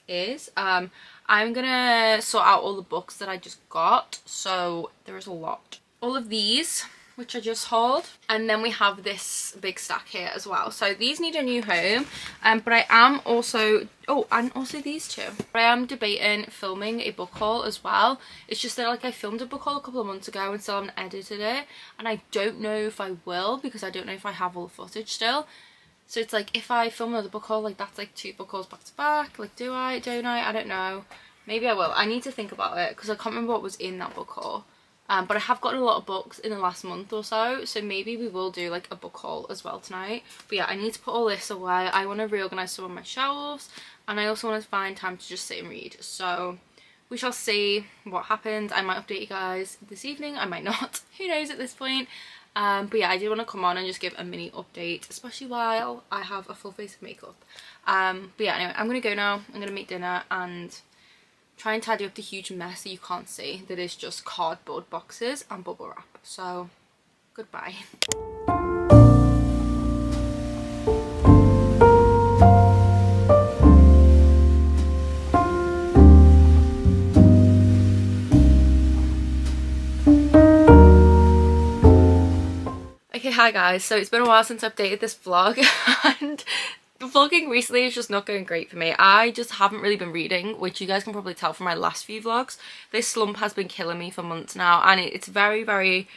is. Um I'm gonna sort out all the books that I just got. So there is a lot. All of these which I just hauled. And then we have this big stack here as well. So these need a new home. Um, but I am also, oh, and also these two. I am debating filming a book haul as well. It's just that like I filmed a book haul a couple of months ago and still haven't edited it. And I don't know if I will because I don't know if I have all the footage still. So it's like if I film another book haul, like that's like two book hauls back to back. Like do I, don't I? I don't know. Maybe I will. I need to think about it because I can't remember what was in that book haul. Um, but I have gotten a lot of books in the last month or so, so maybe we will do like a book haul as well tonight. But yeah, I need to put all this away. I want to reorganise some of my shelves, and I also want to find time to just sit and read. So we shall see what happens. I might update you guys this evening. I might not. Who knows at this point. Um, but yeah, I did want to come on and just give a mini update, especially while I have a full face of makeup. Um, but yeah, anyway, I'm going to go now. I'm going to make dinner and try and tidy up the huge mess that you can't see that is just cardboard boxes and bubble wrap. So, goodbye. Okay, hi guys. So it's been a while since I updated this vlog and vlogging recently is just not going great for me. I just haven't really been reading, which you guys can probably tell from my last few vlogs. This slump has been killing me for months now and it's very, very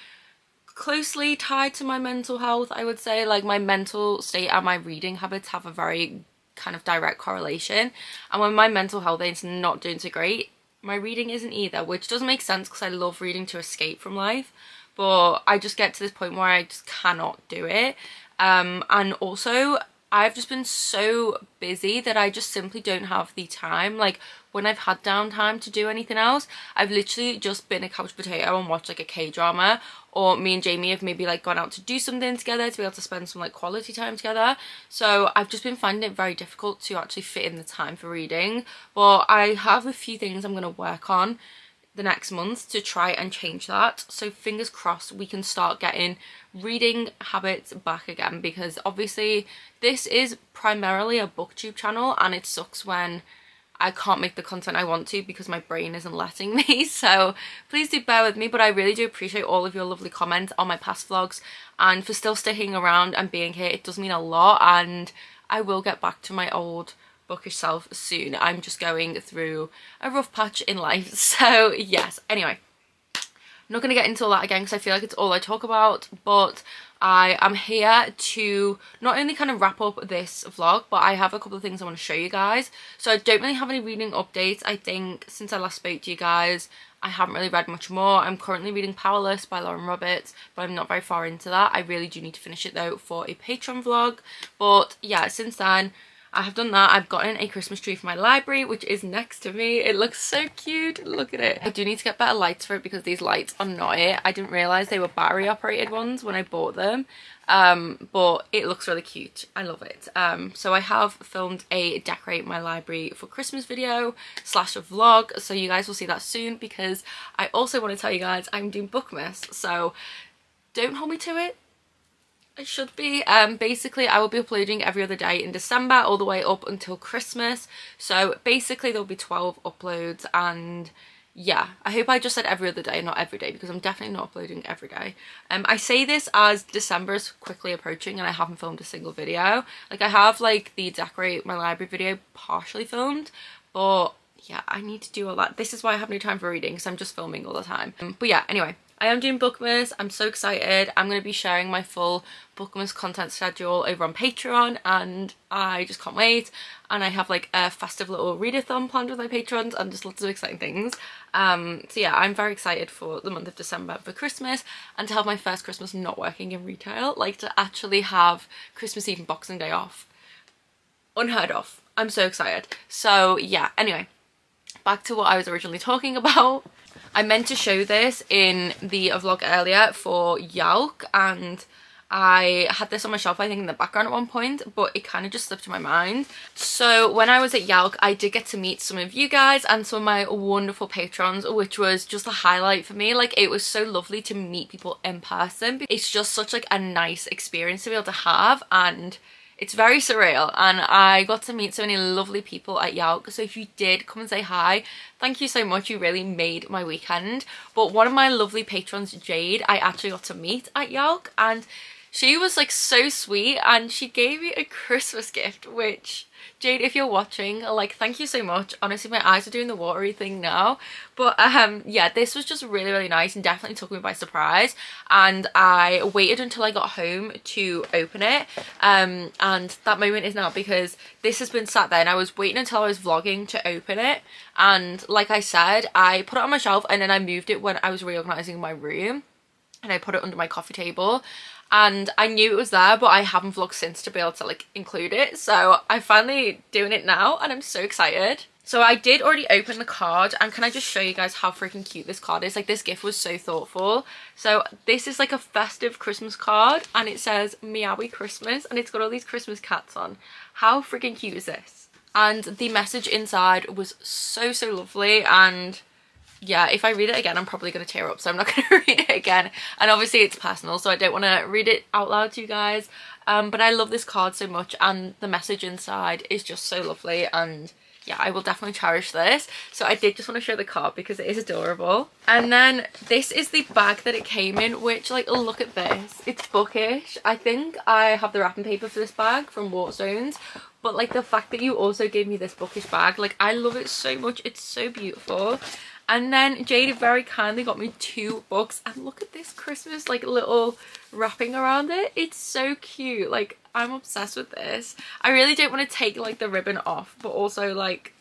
closely tied to my mental health, I would say. Like my mental state and my reading habits have a very kind of direct correlation. And when my mental health is not doing so great, my reading isn't either, which doesn't make sense because I love reading to escape from life. But I just get to this point where I just cannot do it. Um, and also I've just been so busy that I just simply don't have the time. Like when I've had downtime to do anything else, I've literally just been a couch potato and watched like a K-drama or me and Jamie have maybe like gone out to do something together to be able to spend some like quality time together. So I've just been finding it very difficult to actually fit in the time for reading. But I have a few things I'm going to work on the next month to try and change that. So fingers crossed we can start getting reading habits back again because obviously this is primarily a booktube channel and it sucks when I can't make the content I want to because my brain isn't letting me. So please do bear with me. But I really do appreciate all of your lovely comments on my past vlogs and for still sticking around and being here. It does mean a lot and I will get back to my old bookish self soon. I'm just going through a rough patch in life. So yes, anyway, I'm not going to get into all that again because I feel like it's all I talk about. But I am here to not only kind of wrap up this vlog, but I have a couple of things I want to show you guys. So I don't really have any reading updates. I think since I last spoke to you guys, I haven't really read much more. I'm currently reading Powerless by Lauren Roberts, but I'm not very far into that. I really do need to finish it though for a Patreon vlog. But yeah, since then, I have done that. I've gotten a Christmas tree for my library, which is next to me. It looks so cute. Look at it. I do need to get better lights for it because these lights are not it. I didn't realise they were battery operated ones when I bought them. Um, but it looks really cute. I love it. Um, so I have filmed a decorate my library for Christmas video slash a vlog. So you guys will see that soon because I also want to tell you guys I'm doing Bookmas. So don't hold me to it it should be. Um, basically, I will be uploading every other day in December all the way up until Christmas. So basically, there'll be 12 uploads and yeah, I hope I just said every other day, not every day, because I'm definitely not uploading every day. Um, I say this as December is quickly approaching and I haven't filmed a single video. Like, I have, like, the Decorate My Library video partially filmed, but yeah, I need to do all that. This is why I have no time for reading, because I'm just filming all the time. Um, but yeah, anyway, I am doing Bookmas. I'm so excited. I'm going to be sharing my full Bookmas content schedule over on Patreon and I just can't wait. And I have like a festive little readathon planned with my patrons and just lots of exciting things. Um, so yeah, I'm very excited for the month of December for Christmas and to have my first Christmas not working in retail. Like to actually have Christmas Eve and Boxing Day off. Unheard of. I'm so excited. So yeah, anyway, back to what I was originally talking about. I meant to show this in the vlog earlier for YALC and I had this on my shelf I think in the background at one point but it kind of just slipped my mind. So when I was at YALC I did get to meet some of you guys and some of my wonderful patrons which was just a highlight for me. Like it was so lovely to meet people in person. It's just such like a nice experience to be able to have and it's very surreal and I got to meet so many lovely people at YALC so if you did come and say hi thank you so much you really made my weekend. But one of my lovely patrons Jade I actually got to meet at YALC and she was like so sweet and she gave me a Christmas gift which Jade if you're watching like thank you so much. Honestly my eyes are doing the watery thing now. But um yeah this was just really really nice and definitely took me by surprise. And I waited until I got home to open it. Um and that moment is now because this has been sat there and I was waiting until I was vlogging to open it. And like I said I put it on my shelf and then I moved it when I was reorganizing my room. And I put it under my coffee table and I knew it was there but I haven't vlogged since to be able to like include it so I'm finally doing it now and I'm so excited. So I did already open the card and can I just show you guys how freaking cute this card is? Like this gift was so thoughtful. So this is like a festive Christmas card and it says Meowie Christmas and it's got all these Christmas cats on. How freaking cute is this? And the message inside was so, so lovely and yeah, if I read it again, I'm probably going to tear up, so I'm not going to read it again. And obviously it's personal, so I don't want to read it out loud to you guys. Um, but I love this card so much and the message inside is just so lovely and yeah, I will definitely cherish this. So I did just want to show the card because it is adorable. And then this is the bag that it came in, which like, look at this. It's bookish. I think I have the wrapping paper for this bag from Waterstones. But like the fact that you also gave me this bookish bag, like I love it so much. It's so beautiful. And then Jade very kindly got me two books and look at this Christmas like little wrapping around it. It's so cute. Like I'm obsessed with this. I really don't want to take like the ribbon off but also like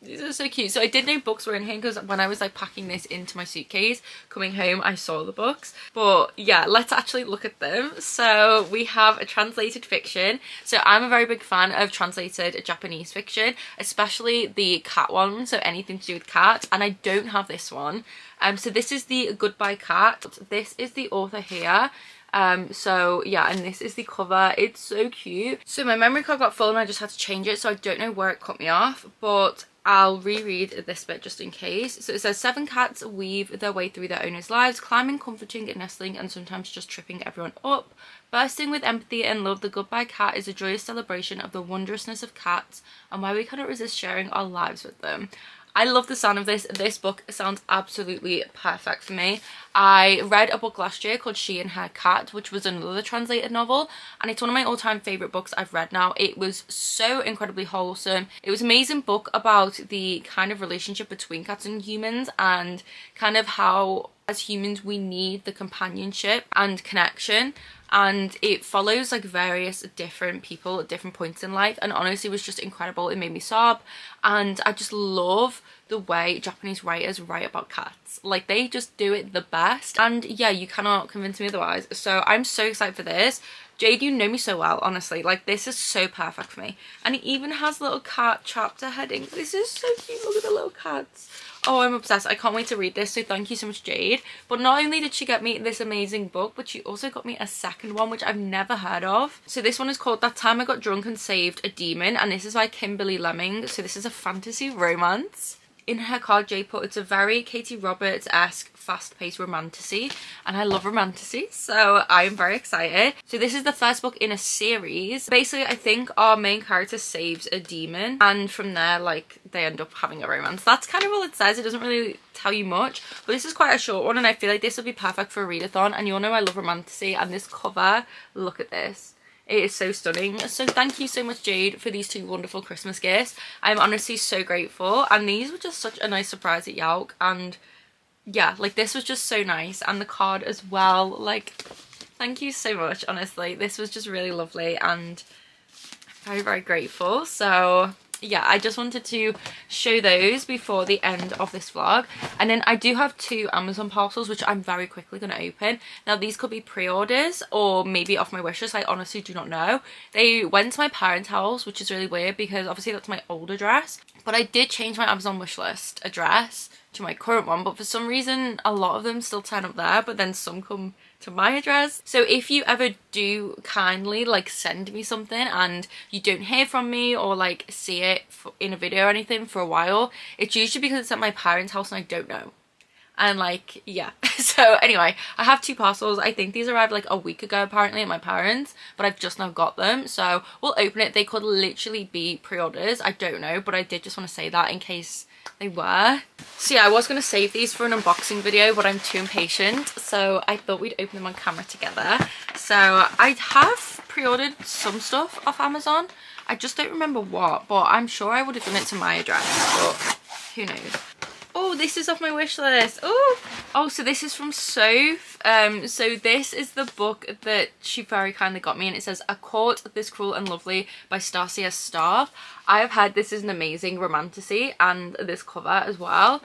these are so cute. So I did know books were in here because when I was like packing this into my suitcase coming home I saw the books. But yeah, let's actually look at them. So we have a translated fiction. So I'm a very big fan of translated Japanese fiction, especially the cat one. So anything to do with cat. And I don't have this one. Um, so this is the Goodbye Cat. This is the author here um so yeah and this is the cover it's so cute so my memory card got full and i just had to change it so i don't know where it cut me off but I'll reread this bit just in case. So it says, seven cats weave their way through their owners' lives, climbing, comforting and nestling and sometimes just tripping everyone up. Bursting with empathy and love, the Goodbye Cat is a joyous celebration of the wondrousness of cats and why we cannot resist sharing our lives with them. I love the sound of this. This book sounds absolutely perfect for me. I read a book last year called She and Her Cat, which was another translated novel, and it's one of my all-time favourite books I've read now. It was so incredibly wholesome. It was an amazing book about the kind of relationship between cats and humans and kind of how as humans we need the companionship and connection and it follows like various different people at different points in life and honestly was just incredible. It made me sob and i just love the way japanese writers write about cats. Like they just do it the best. And yeah you cannot convince me otherwise. So i'm so excited for this Jade, you know me so well, honestly. Like, this is so perfect for me. And it even has little cat chapter headings. This is so cute. Look at the little cats. Oh, I'm obsessed. I can't wait to read this. So thank you so much, Jade. But not only did she get me this amazing book, but she also got me a second one, which I've never heard of. So this one is called That Time I Got Drunk and Saved a Demon. And this is by Kimberly Lemming. So this is a fantasy romance in her card Jade put it's a very Katie Roberts-esque fast-paced romantasy and I love romantasy so I am very excited. So this is the first book in a series. Basically I think our main character saves a demon and from there like they end up having a romance. That's kind of all it says. It doesn't really tell you much but this is quite a short one and I feel like this will be perfect for a readathon and you all know I love romantasy and this cover, look at this it is so stunning. So thank you so much, Jade, for these two wonderful Christmas gifts. I'm honestly so grateful. And these were just such a nice surprise at YALC. And yeah, like this was just so nice. And the card as well. Like, thank you so much, honestly. This was just really lovely and very, very grateful. So yeah, I just wanted to show those before the end of this vlog. And then I do have two Amazon parcels, which I'm very quickly going to open. Now, these could be pre-orders or maybe off my wishlist. I honestly do not know. They went to my parents' house, which is really weird because obviously that's my old address. But I did change my Amazon wishlist address to my current one. But for some reason, a lot of them still turn up there, but then some come to my address. So if you ever do kindly like send me something and you don't hear from me or like see it in a video or anything for a while, it's usually because it's at my parents' house and I don't know. And like, yeah. So anyway, I have two parcels. I think these arrived like a week ago apparently at my parents, but I've just now got them. So we'll open it. They could literally be pre-orders. I don't know, but I did just want to say that in case they were. So yeah, I was going to save these for an unboxing video, but I'm too impatient. So I thought we'd open them on camera together. So I have pre-ordered some stuff off Amazon. I just don't remember what, but I'm sure I would have done it to my address, but who knows. Oh, this is off my wish list. Oh, oh, so this is from Soph. Um, so this is the book that she very kindly got me, and it says A Court This Cruel and Lovely by Stacia Stark. I have heard this is an amazing romantasy and this cover as well.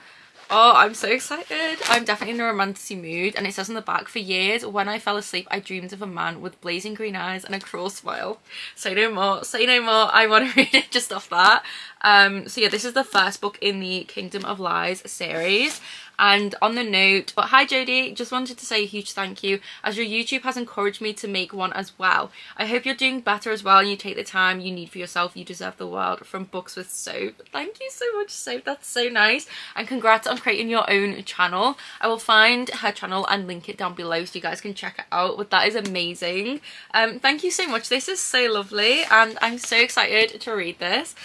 Oh, I'm so excited. I'm definitely in a romantic mood. And it says on the back, for years, when I fell asleep, I dreamed of a man with blazing green eyes and a cruel smile. Say no more, say no more. I want to read it just off that. Um, so yeah, this is the first book in the Kingdom of Lies series. And on the note, but hi Jodie, just wanted to say a huge thank you as your YouTube has encouraged me to make one as well. I hope you're doing better as well and you take the time you need for yourself. You deserve the world from Books with Soph. Thank you so much, Soph. That's so nice. And congrats on creating your own channel. I will find her channel and link it down below so you guys can check it out. But that is amazing. Um, thank you so much. This is so lovely and I'm so excited to read this.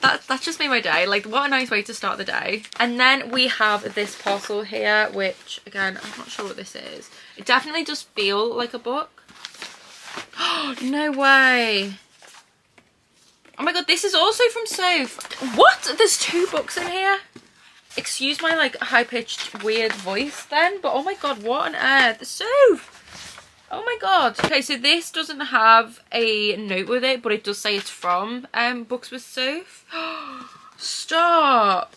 That, that just made my day. Like, what a nice way to start the day. And then we have this part here, which again, I'm not sure what this is. It definitely does feel like a book. Oh, no way. Oh my god, this is also from Soph. What? There's two books in here? Excuse my like high-pitched weird voice then, but oh my god, what on earth? Soph! Oh my god. Okay, so this doesn't have a note with it, but it does say it's from um, Books with Soph. Stop.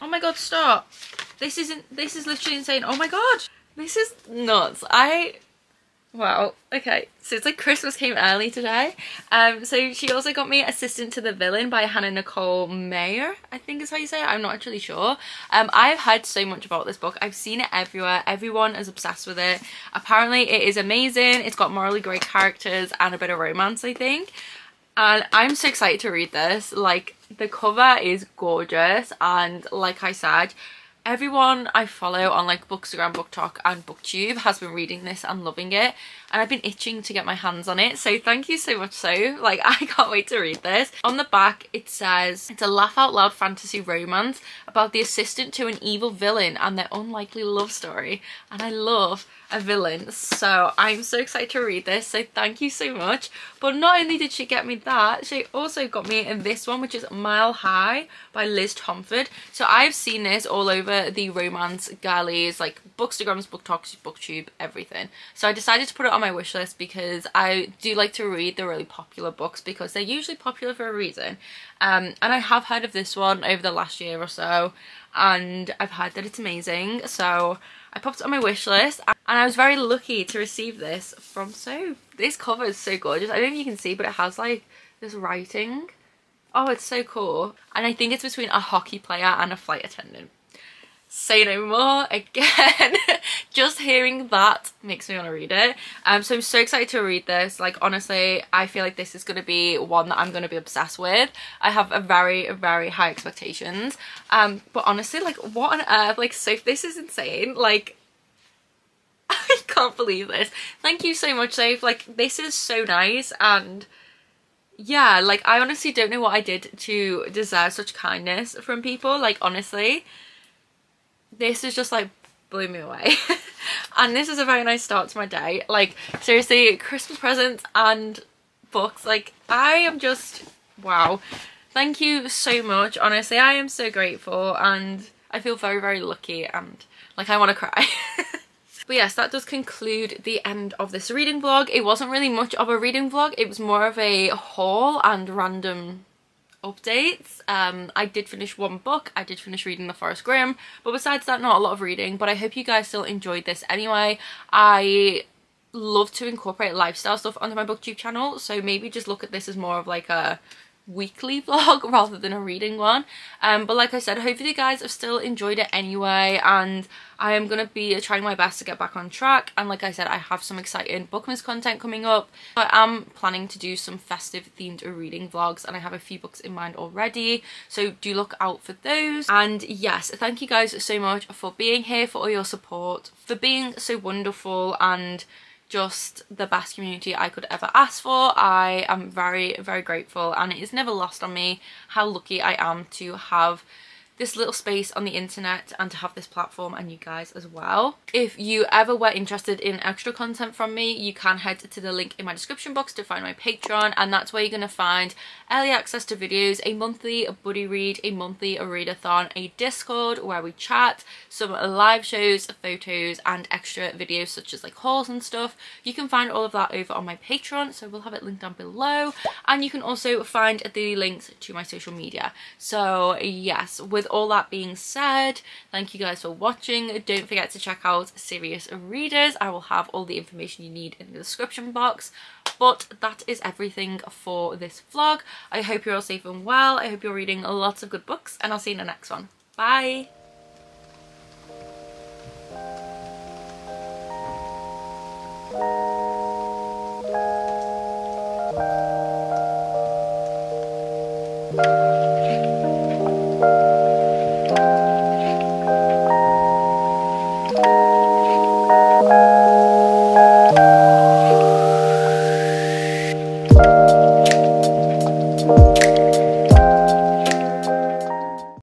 Oh my god, stop. This isn't, this is literally insane. Oh my god. This is nuts. I, wow. Okay, so it's like Christmas came early today. Um, so she also got me Assistant to the Villain by Hannah Nicole Maehrer, I think is how you say it. I'm not actually sure. Um, I've heard so much about this book. I've seen it everywhere. Everyone is obsessed with it. Apparently it is amazing. It's got morally great characters and a bit of romance, I think. And I'm so excited to read this. Like, the cover is gorgeous and like I said everyone I follow on like Bookstagram, BookTok and BookTube has been reading this and loving it and I've been itching to get my hands on it so thank you so much so like I can't wait to read this. On the back it says it's a laugh out loud fantasy romance about the assistant to an evil villain and their unlikely love story and I love a villain so I'm so excited to read this so thank you so much. But not only did she get me that she also got me this one which is Mile High by Liz Tomforde. So I've seen this all over the romance galleys like bookstagrams booktalks booktube everything. So I decided to put it on my wish list because I do like to read the really popular books because they're usually popular for a reason. Um, and I have heard of this one over the last year or so and I've heard that it's amazing. So I popped it on my wish list and I was very lucky to receive this from So. This cover is so gorgeous. I don't know if you can see but it has like this writing. Oh, it's so cool. And I think it's between a hockey player and a flight attendant say no more again. Just hearing that makes me want to read it. Um so i'm so excited to read this. Like honestly i feel like this is going to be one that i'm going to be obsessed with. I have a very very high expectations. Um but honestly like what on earth? Like so this is insane like i can't believe this. Thank you so much Soph. Like this is so nice and yeah like i honestly don't know what i did to deserve such kindness from people. Like honestly this is just like blew me away. And this is a very nice start to my day. Like seriously christmas presents and books like i am just wow. Thank you so much. Honestly i am so grateful and i feel very very lucky and like i want to cry. But yes, that does conclude the end of this reading vlog. It wasn't really much of a reading vlog. It was more of a haul and random updates. Um, I did finish one book, I did finish reading The Forest Grimm, but besides that not a lot of reading, but I hope you guys still enjoyed this anyway. I love to incorporate lifestyle stuff onto my booktube channel, so maybe just look at this as more of like a weekly vlog rather than a reading one. Um but like i said hopefully you guys have still enjoyed it anyway and i am gonna be trying my best to get back on track. And like i said i have some exciting bookmas content coming up i am planning to do some festive themed reading vlogs and i have a few books in mind already. So do look out for those. And yes thank you guys so much for being here for all your support for being so wonderful and just the best community I could ever ask for. I am very, very grateful and it is never lost on me how lucky I am to have this little space on the internet and to have this platform and you guys as well. If you ever were interested in extra content from me, you can head to the link in my description box to find my Patreon and that's where you're going to find early access to videos, a monthly buddy read, a monthly readathon, a Discord where we chat, some live shows, photos and extra videos such as like hauls and stuff. You can find all of that over on my Patreon so we'll have it linked down below and you can also find the links to my social media. So yes, with with all that being said, thank you guys for watching. Don't forget to check out Serious Readers. I will have all the information you need in the description box. But that is everything for this vlog. I hope you're all safe and well. I hope you're reading lots of good books and I'll see you in the next one. Bye!